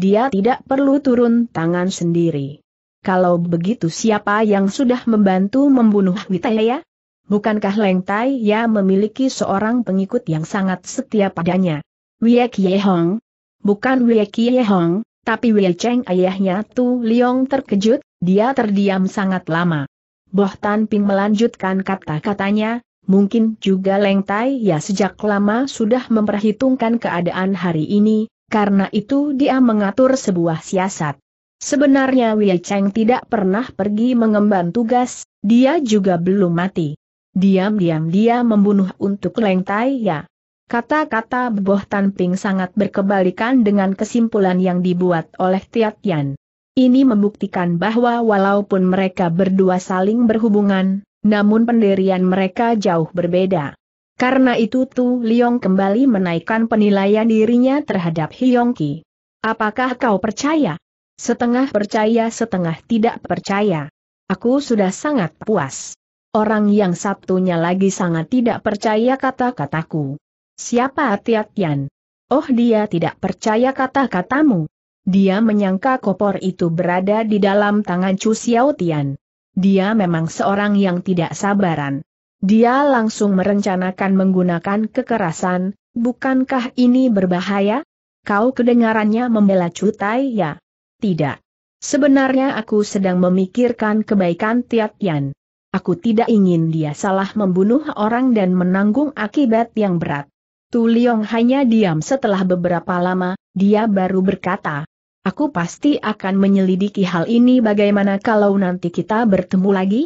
Dia tidak perlu turun tangan sendiri. Kalau begitu siapa yang sudah membantu membunuh Witaya? Bukankah Leng Tai ya memiliki seorang pengikut yang sangat setia padanya? Wie Kie Hong? Bukan Wie Kie Hong, tapi Wie Cheng ayahnya Tu Liong terkejut, dia terdiam sangat lama. Boh Tan Ping melanjutkan kata-katanya, mungkin juga Leng Tai ya sejak lama sudah memperhitungkan keadaan hari ini, karena itu dia mengatur sebuah siasat. Sebenarnya Wei Cheng tidak pernah pergi mengemban tugas, dia juga belum mati. Diam-diam dia membunuh untuk Leng Tai ya. Kata-kata Boh Tan Ping sangat berkebalikan dengan kesimpulan yang dibuat oleh Tiat Yan. Ini membuktikan bahwa walaupun mereka berdua saling berhubungan, namun pendirian mereka jauh berbeda. Karena itu Tu Liong kembali menaikkan penilaian dirinya terhadap Hiong Ki. Apakah kau percaya? Setengah percaya setengah tidak percaya. Aku sudah sangat puas. Orang yang satunya lagi sangat tidak percaya kata-kataku. Siapa Tiatian? Oh dia tidak percaya kata-katamu. Dia menyangka kopor itu berada di dalam tangan Chu Xiao Tian. Dia memang seorang yang tidak sabaran. Dia langsung merencanakan menggunakan kekerasan, bukankah ini berbahaya? Kau kedengarannya membela Cutai ya? Tidak. Sebenarnya aku sedang memikirkan kebaikan Tiat Yan. Aku tidak ingin dia salah membunuh orang dan menanggung akibat yang berat. Tu Liong hanya diam setelah beberapa lama, dia baru berkata, Aku pasti akan menyelidiki hal ini bagaimana kalau nanti kita bertemu lagi?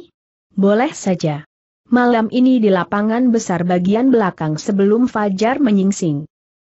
Boleh saja. Malam ini di lapangan besar bagian belakang sebelum Fajar menyingsing.